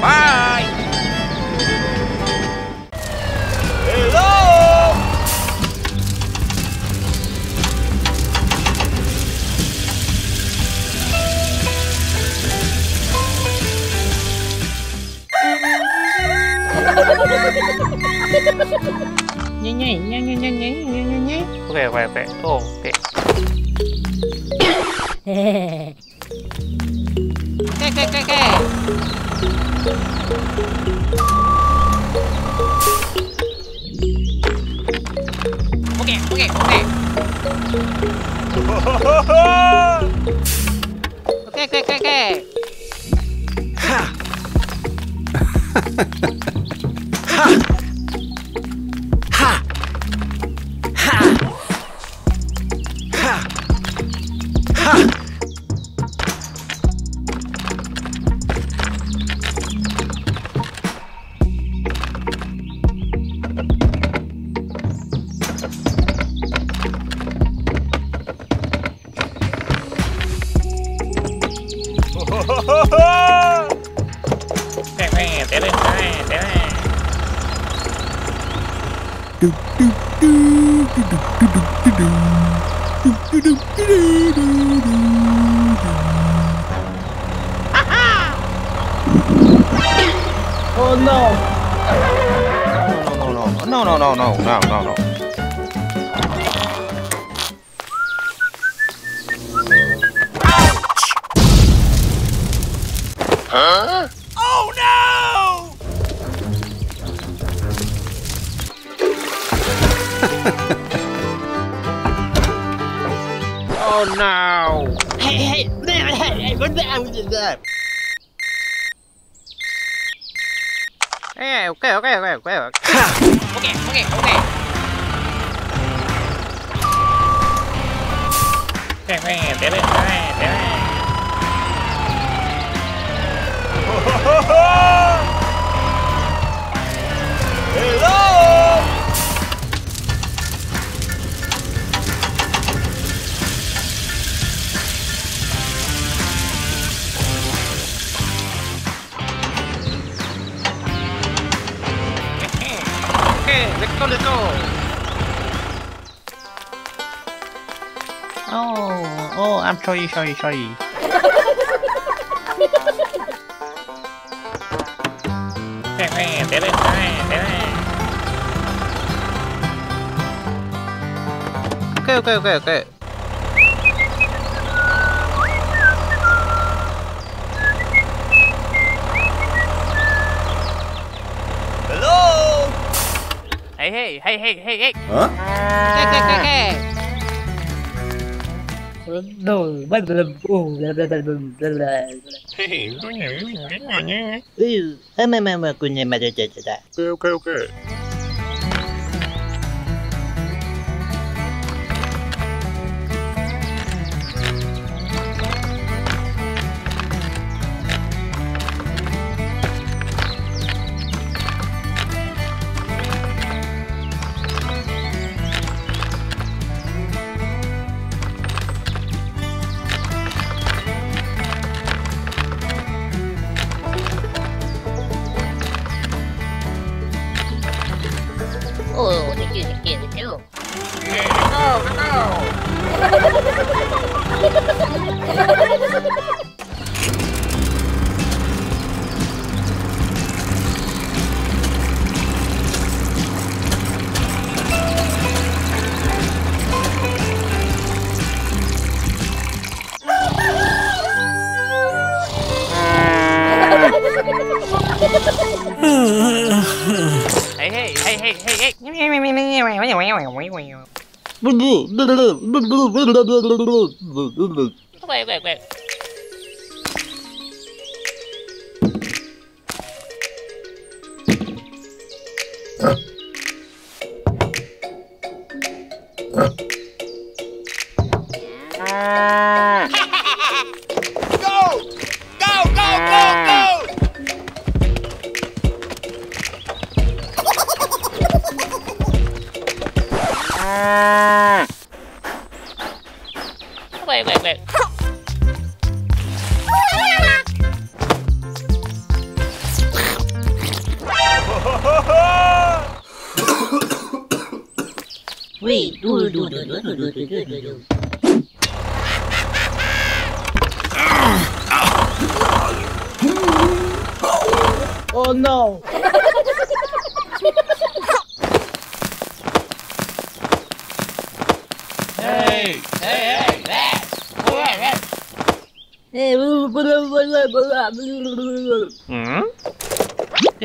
Speaker 16: Bye. へへけけ
Speaker 10: けけオッケーオッケーオッケーオッ
Speaker 5: ケ
Speaker 10: ーケケケはっはっ sorry, sorry. Té nè, té lên. Ok, ok, ok, ok.
Speaker 5: Hello.
Speaker 10: Hey, hey, hey, hey, hey, hey.
Speaker 5: Huh?
Speaker 26: Hey,
Speaker 10: hey, hey, hey
Speaker 5: đồ
Speaker 1: bắt lầm ồ
Speaker 4: Hei, itu nyari, ini nanya. Iya, emang-emang aku nyamar aja-aja.
Speaker 5: Oke, oke,
Speaker 1: oke. Wait, wait, wait.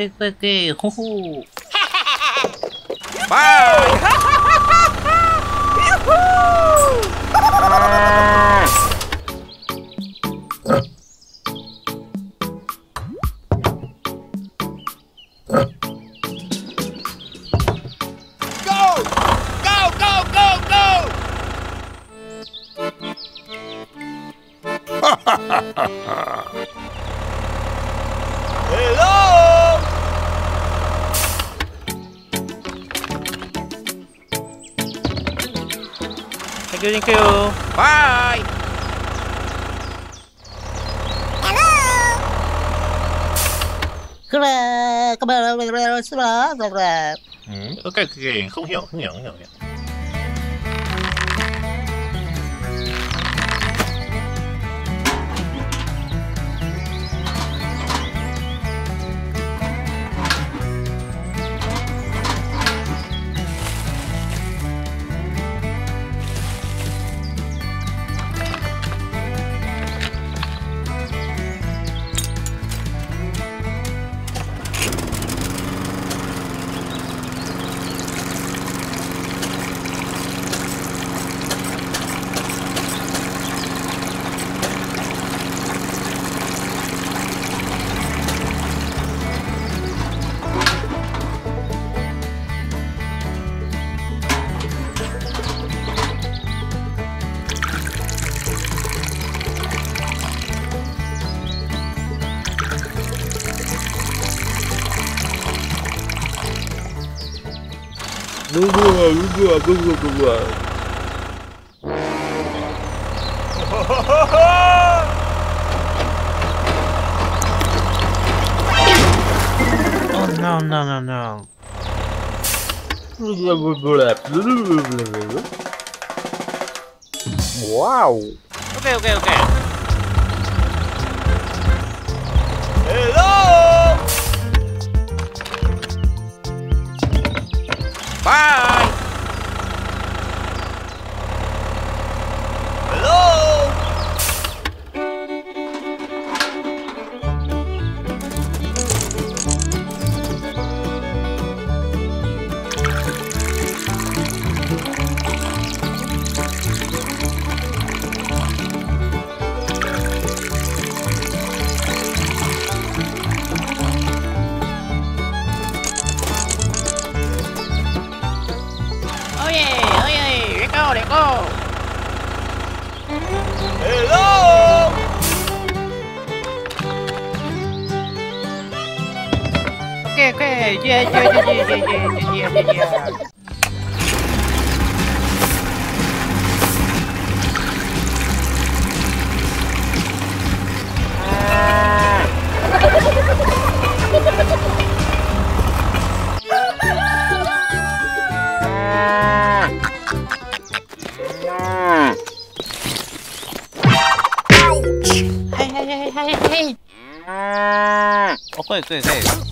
Speaker 10: 快
Speaker 5: 快快，呼呼！哇！
Speaker 14: 哈哈哈哈哈哈！
Speaker 10: 呦！哈哈哈哈！
Speaker 27: Ừ, ok, ok, không hiểu, không hiểu, không hiểu.
Speaker 10: Oh no, no, no, no.
Speaker 12: Wow.
Speaker 10: Okay, okay, okay.
Speaker 1: Yeah, yeah, yeah, yeah, yeah, yeah, yeah, yeah, yeah. Hey, hey, hey, hey, hey. Oh, wait,
Speaker 28: wait,
Speaker 1: wait.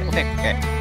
Speaker 1: Okay, okay.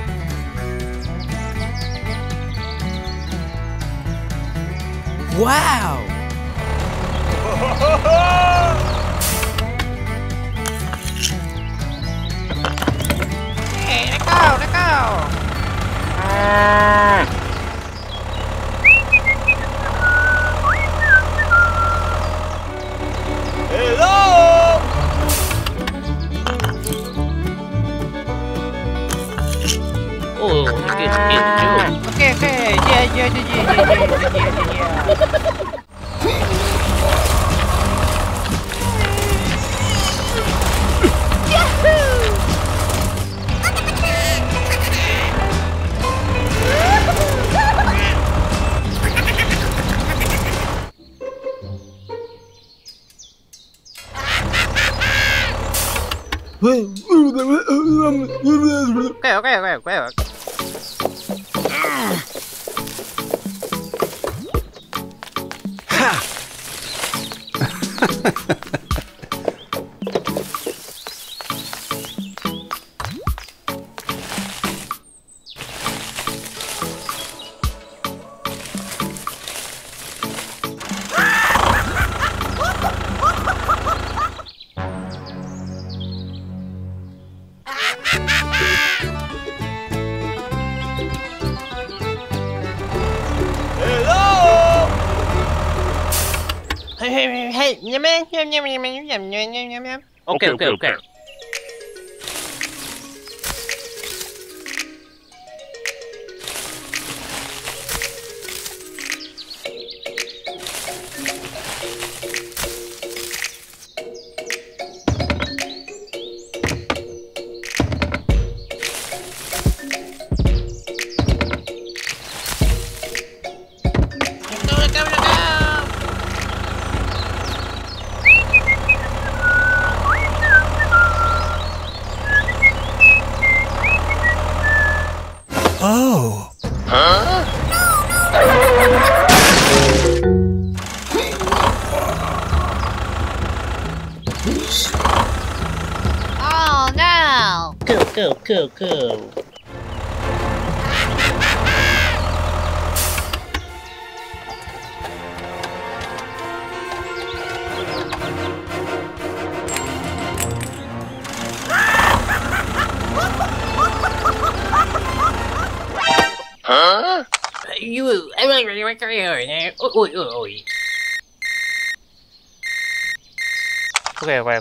Speaker 1: okay, okay, okay.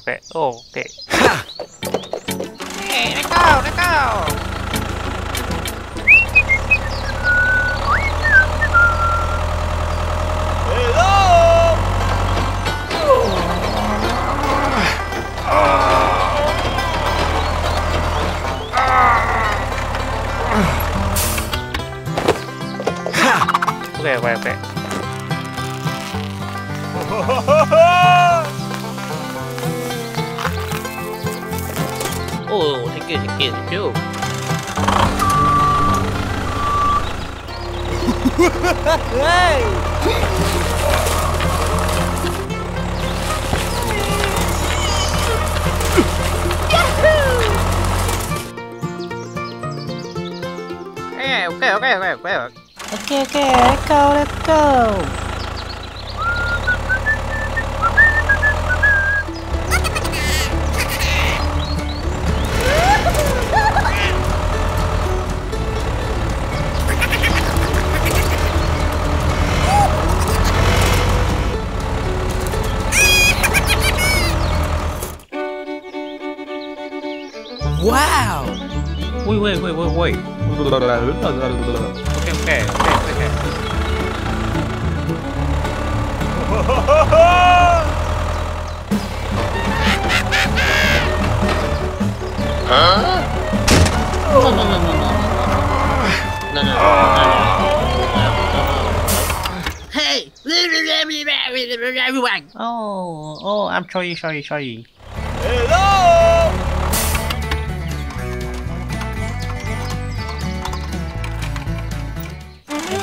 Speaker 1: kayak
Speaker 5: oh
Speaker 16: kayak
Speaker 10: wait. Okay, okay, okay, okay.
Speaker 1: huh? No, no, no, no, no, no, no, no, no. Hey, everyone!
Speaker 10: Oh, oh, I'm sorry, sorry, sorry. Hello!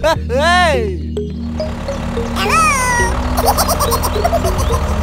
Speaker 16: Hello!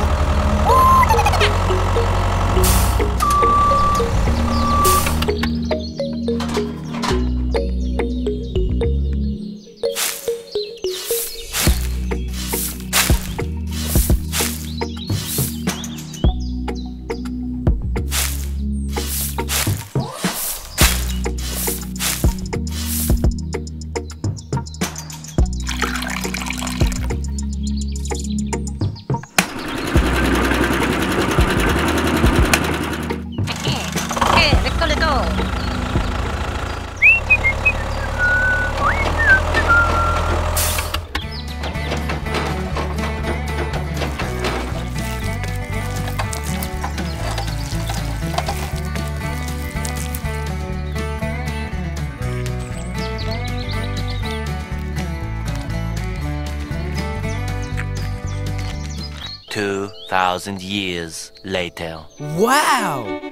Speaker 29: Thousand years later.
Speaker 5: Wow!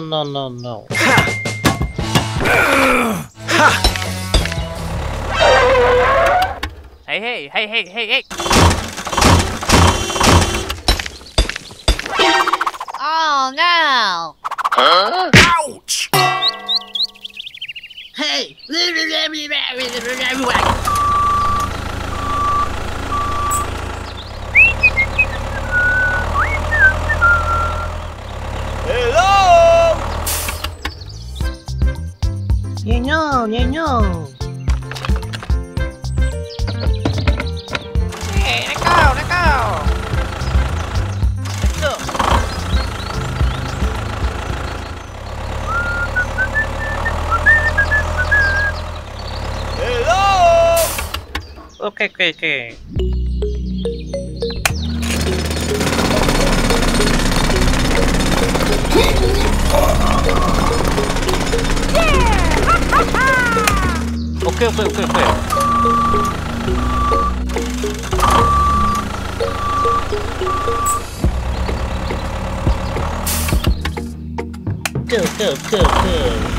Speaker 1: no, no, no, no.
Speaker 30: ok
Speaker 31: ok ok
Speaker 10: ok ok
Speaker 1: ok ok Go, go, go, go.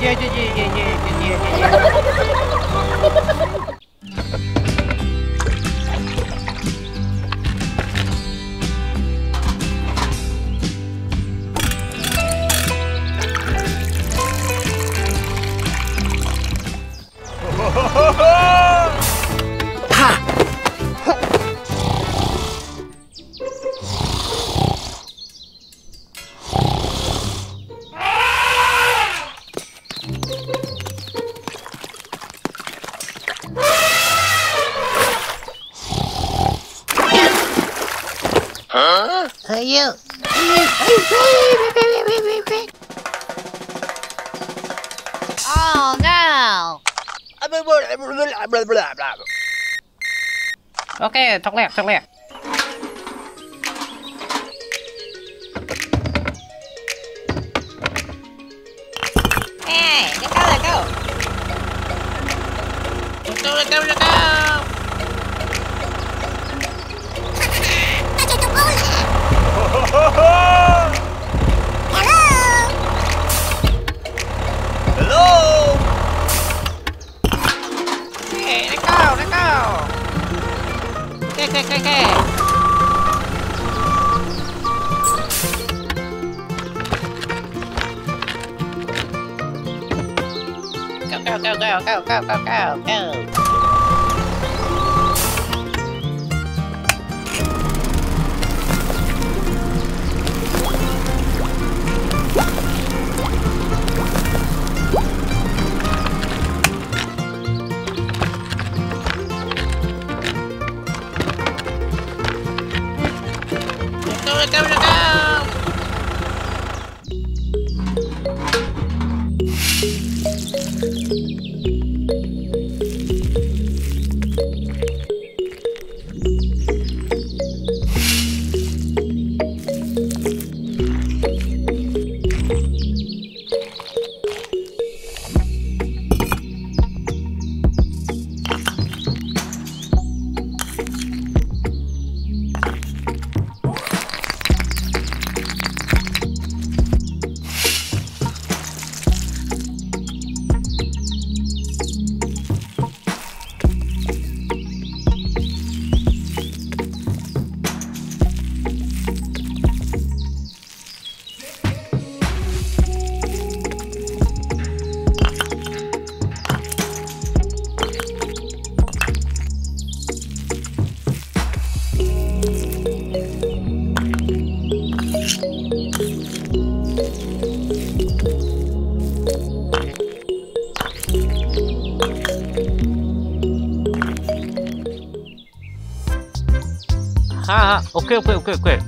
Speaker 1: Дети, дети, แก่ช็อกแรกช็อกแร
Speaker 5: ก
Speaker 4: quick.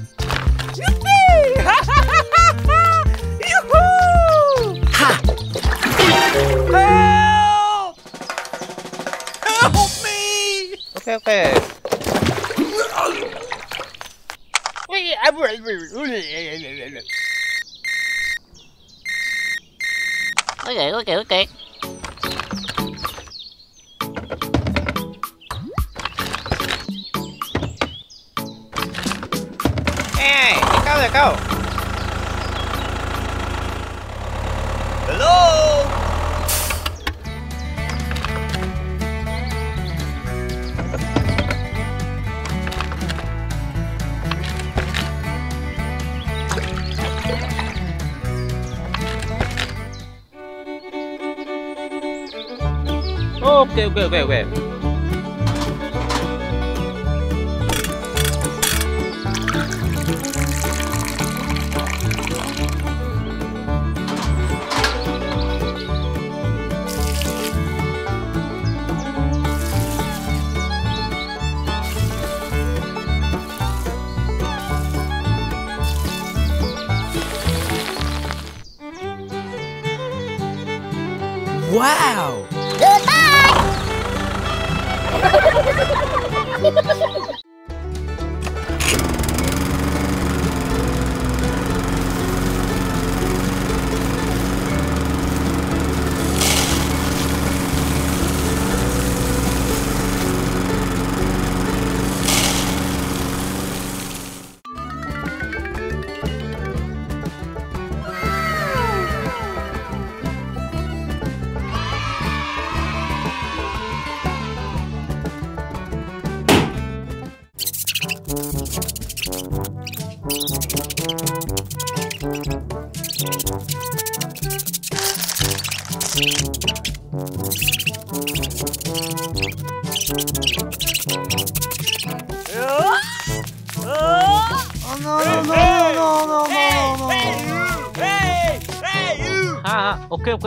Speaker 4: 喂喂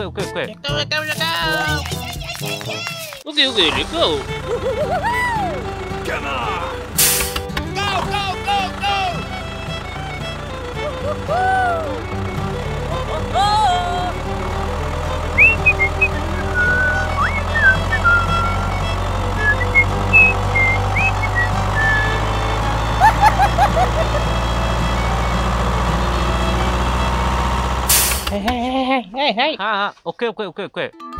Speaker 4: Ha ha, okay, okay, okay, okay.
Speaker 10: Let go, let go, go!
Speaker 32: Okay, okay,
Speaker 4: let go!
Speaker 32: Come on!
Speaker 10: Go, go, go, go! はいはい。ああ、
Speaker 33: オッケーオッ
Speaker 16: ケーオッケーオッ
Speaker 4: ケー。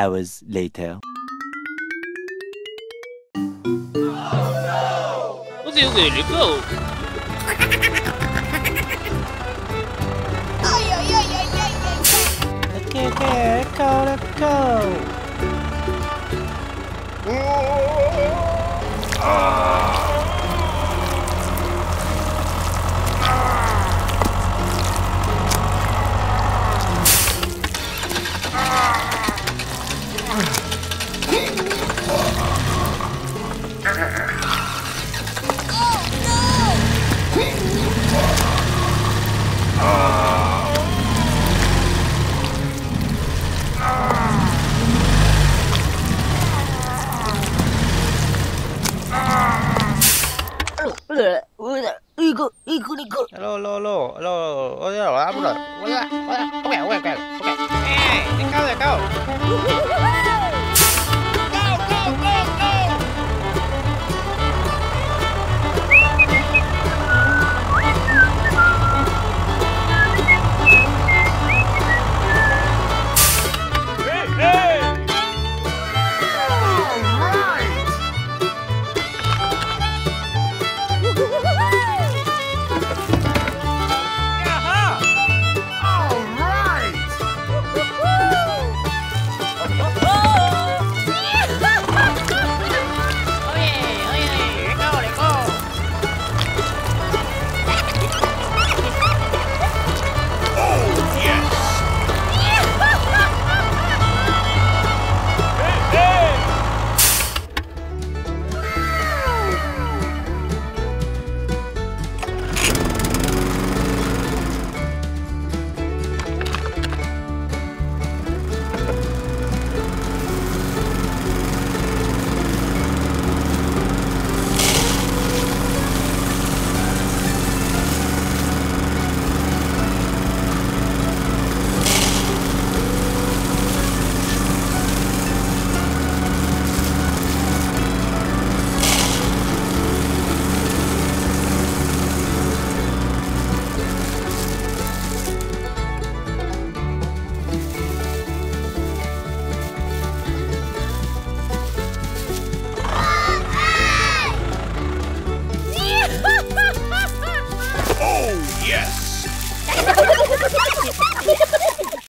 Speaker 4: Hours later.
Speaker 16: Okay, okay, let's go.
Speaker 34: Okay, okay, let's go, let's go.
Speaker 1: 이
Speaker 16: Hello, hello, hello, hello. Ôi giời ơi, ôi giời ơi. Ôi giời ơi, ok, ok, ok. Ê, đi cao rồi, cao.